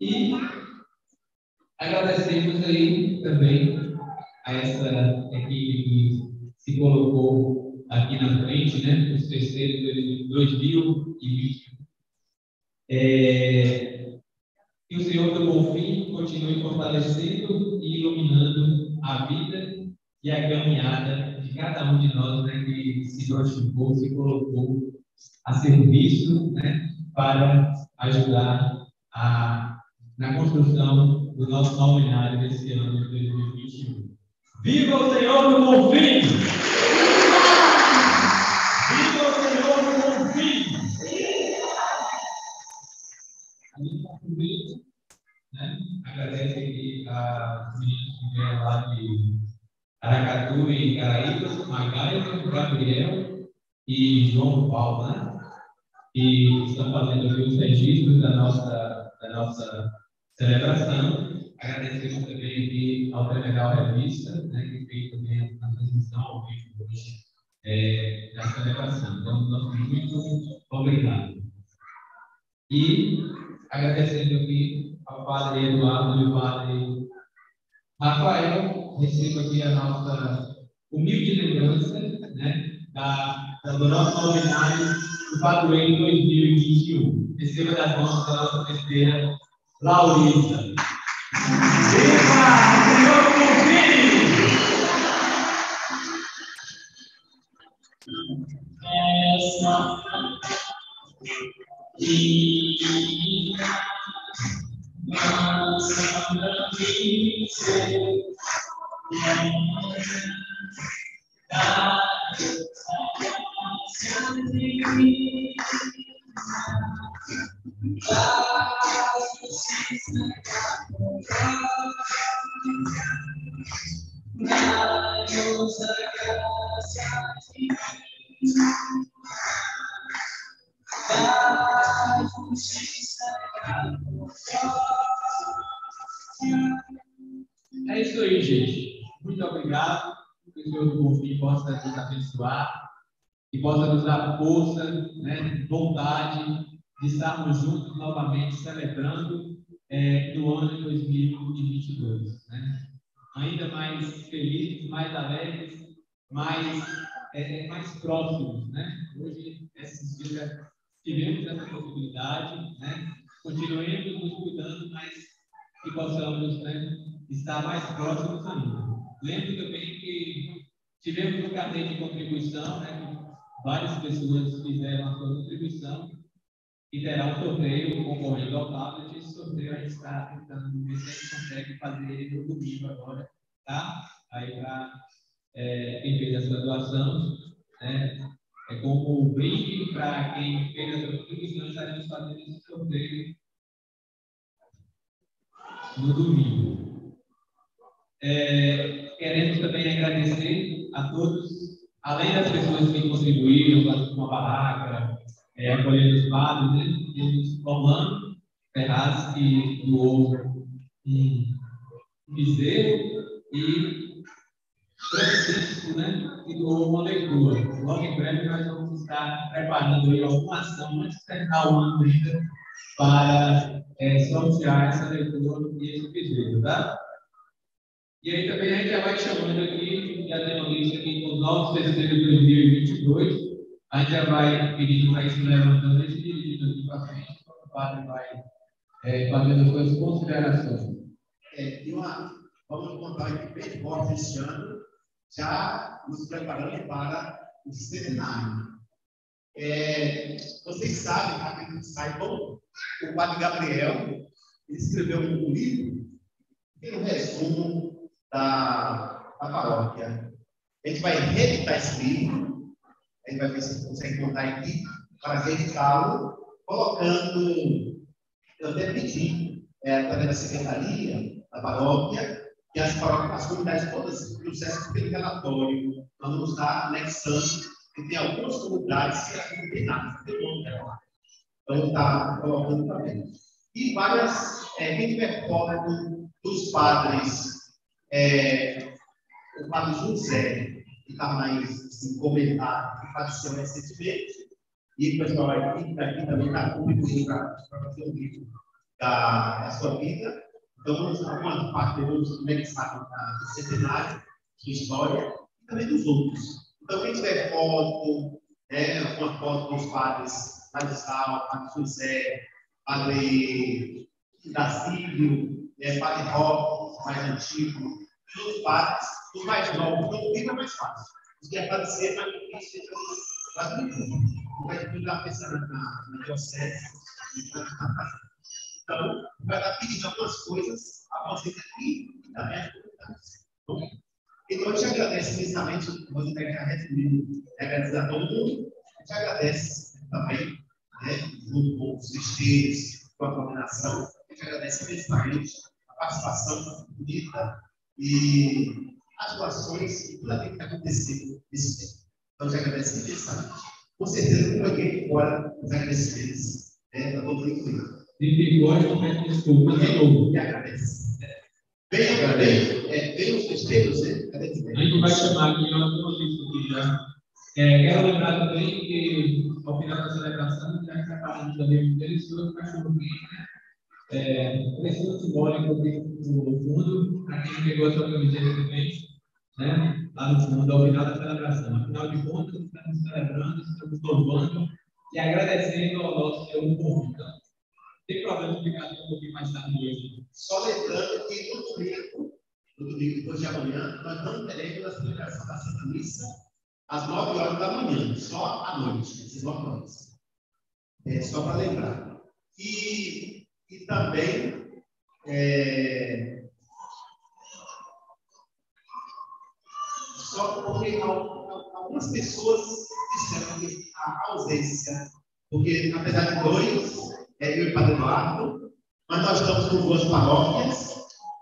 E agradecemos aí também a essa equipe que se colocou aqui na frente, né, os terceiros de 2021. É, que o Senhor do Bom Fim continue fortalecendo e iluminando a vida e a caminhada de cada um de nós né, que se prontificou, se colocou a serviço né, para ajudar a, na construção do nosso novenário desse ano de 2021. Viva o Senhor do Bom Aracatu e Caraíbas, Magaio, Gabriel e João Paulo, né? E estão fazendo aqui os registros da nossa, da nossa celebração. Agradecemos também aqui ao Terminal Revista, né, que fez também a transmissão ao vivo hoje é, da celebração. Então, nosso muito obrigado. E agradecendo aqui ao Padre Eduardo e ao Padre Rafael, recebo aqui a nossa humilde lembrança né, da, da, nosso novenário do padroeiro 2021. Receba das mãos da nossa terceira, Laurita. Viva! Senhor confie! Essa vida nossa É isso aí, gente. Muito obrigado. Que o Senhor do possa nos abençoar e possa nos dar força, né, vontade de estarmos juntos novamente celebrando é, no ano de 2022. Né? Ainda mais felizes, mais alegres, mais, é, mais próximos. Né? Hoje, esses dias, tivemos essa possibilidade, né? continuemos nos cuidando, mas que possamos né, estar mais próximos ainda. Lembro também que tivemos um carnê de contribuição, né, várias pessoas fizeram a sua contribuição e terá um sorteio concorrendo ao tablet. Esse sorteio a gente está tentando ver se a gente consegue fazer ele no domingo agora, tá? Aí para é, quem fez a sua doação, né? É como um brinde para quem fez a contribuição, estaremos fazendo esse sorteio no domingo. É, queremos também agradecer a todos, além das pessoas que contribuíram, fazendo uma barraca, é, acolhendo os padres, né? Temos Romano Ferraz, que doou um bezerro, e Francisco, né? Que doou uma leitura. Logo em breve nós vamos estar preparando aí alguma ação antes de terminar o ano ainda para é, sortear essa leitura e esse pedido, tá? E aí também a gente já vai chamando aqui, já tem uma lista aqui com os novos terceiros de 2022. A gente já vai pedindo para isso levantando e se dirigindo aqui para frente, o padre vai é, fazendo suas considerações. É, e uma, vamos contar aqui bem forte este ano, já nos preparando para o centenário. É, vocês sabem, acredito que saibam, o padre Gabriel escreveu um livro que é um resumo da, da paróquia. A gente vai reeditar esse livro, a gente vai ver se consegue contar aqui, para reeditá-lo, colocando, eu até pedi, é, através da secretaria da paróquia, que as paróquias, as comunidades todas processem pelo relatório, nós vamos estar anexando, que tem algumas comunidades que ainda não tem nada, não tem nome dela. Então, está colocando também. E várias, é, foto dos padres, é, o padre José, que está mais assim, comentado, que faleceu recentemente, e o pessoal aqui, aqui também está contribuindo para fazer um livro da, da sua vida. Então, vamos partes vamos anexar do centenário, sua história, e também dos outros. Quem tiver foto, né, uma foto dos padres Ladislau, Padre José, Padre Dacílio, é, Padre Rob, mais antigo, os padres, os mais novos, então fica mais fácil. Os que apareceram mais difícil, vai tudo. Vai ficar pensando na, na diocese, então, vai estar pedindo algumas coisas a vocês aqui e também às comunidades. Então, eu te agradeço imensamente, você está aqui resumindo, agradecer a todo mundo. Eu te agradeço também, né, junto com os festeiros, com a combinação. Eu te agradeço imensamente a participação bonita e as doações e tudo aquilo que está acontecendo nesse tempo. Então, eu te agradeço imensamente. Com certeza, não ninguém fora os agradecimentos, né, está todo mundo. E peço desculpa de novo. E agradeço. Venham, venham, venham os festeiros, né? A gente vai chamar aqui, aqui já. É, quero lembrar também que, ao final da celebração, já separamos também um delicioso cachorro-quente, né? É, precisa simbólico no fundo, para quem pegou a sua camiseta também, né? Lá no fundo, ao final da celebração. Afinal de contas, estamos celebrando, estamos louvando e agradecendo ao nosso Senhor por então, tem problema de ficar um pouquinho mais tarde hoje. Só lembrando que no domingo, no domingo depois de amanhã, nós não teremos a celebração da Santa Missa às 9 horas da manhã, só à noite, essas 9 horas. É, só para lembrar. E, e também, é, só porque algumas pessoas disseram que a ausência, porque apesar de dois, é eu e o Padre Eduardo, mas nós estamos com duas paróquias,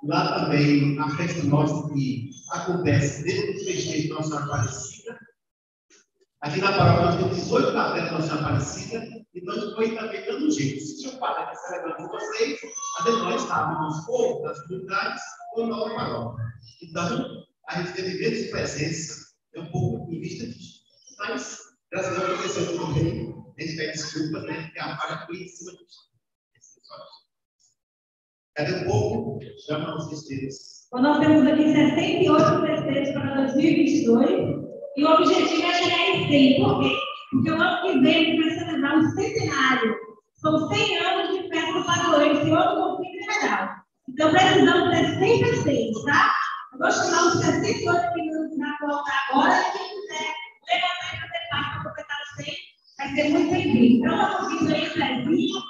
lá também a festa nossa que acontece dentro do festeiro de Nossa Aparecida. Aqui na paróquia nós temos 18 capelas de Nossa Aparecida, então foi também dando jeito. Se tinha um padre celebrando com vocês, vezes nós estávamos ou nas comunidades ou na outra paróquia. Então, a gente teve menos presença, é um pouco em vista disso. Mas, graças a Deus, aconteceu bem. A gente pede desculpas, né? Porque a falha foi em cima disso. Cadê o povo? Chama os festeiros. Então, nós temos aqui 68 festeiros para 2022 e o objetivo é chegar em 100. Por quê? Porque o ano que vem vai celebrar um centenário. São 100 anos de festa do padroeiro, esse outro conflito federal. Então, precisamos ter 100 festeiros, tá? Eu vou chamar os 68 que nos vai colocar agora e quem quiser levantar e fazer parte para completar os 100, vai ser muito bem-vindo. Então, vamos vindo aí, Zezinho,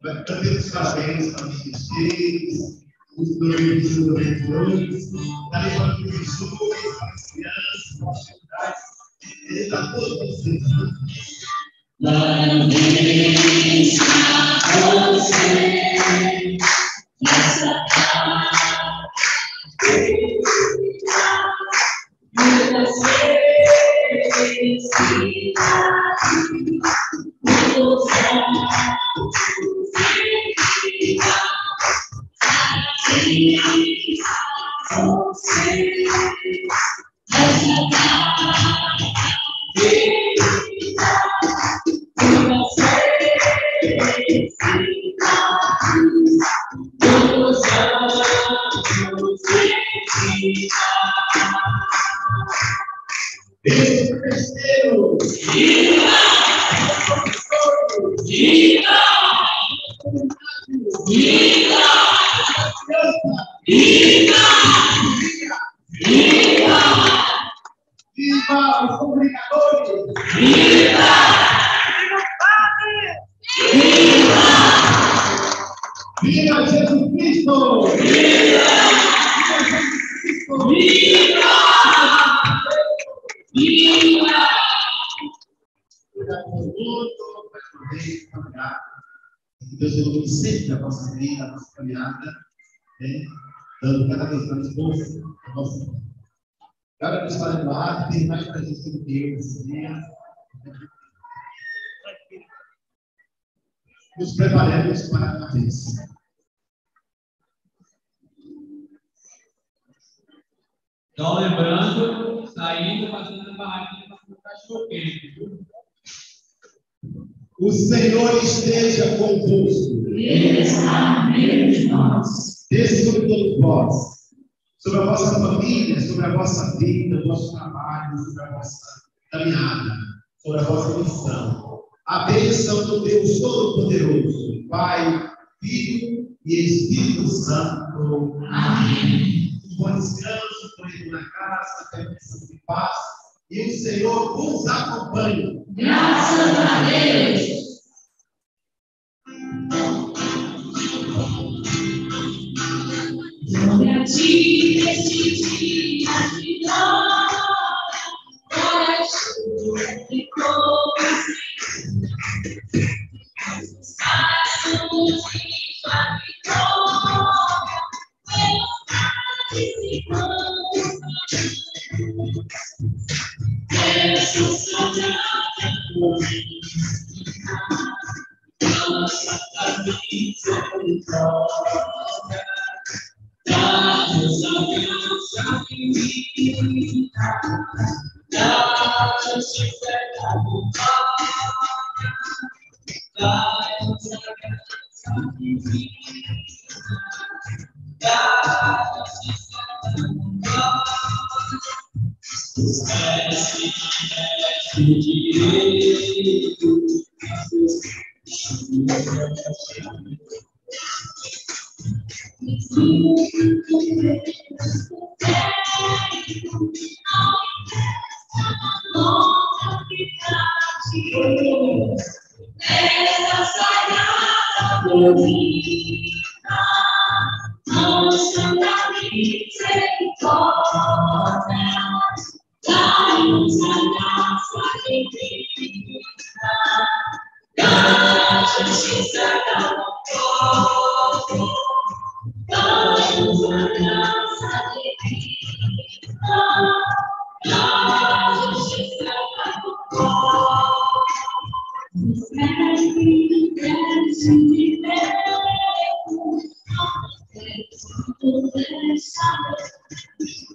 Tantos parabéns para os filhos, os dois e da levante de Jesus, para as para e para todos vocês. Parabéns a você, caminhada, né? dando cada vez mais força à nossa vida. Cada pessoa no ar tem mais presença de Deus, né? Nos preparemos para a vez. Então, lembrando, saindo, fazendo barraquinha, passando cachorro quente, viu? O Senhor esteja convosco. Ele está no meio de nós. Desde sobre todos vós, sobre a vossa família, sobre a vossa vida, o vosso trabalho, sobre a vossa caminhada, sobre a vossa missão. A bênção do Deus Todo-Poderoso, Pai, Filho e Espírito Santo. Amém. Um bom descanso, por indo na casa, permissão de paz, e o Senhor vos acompanhe. Graças a Deus. Glória a ti neste dia de glória, a chuva que coube. Estamos em tua vitória, pelos e. Jesus, Essa sagrada mostra da misericórdia, dá-nos a graça divina, da justiça da povo, dá-nos a graça divina, da justiça da povo. Thank Thank you.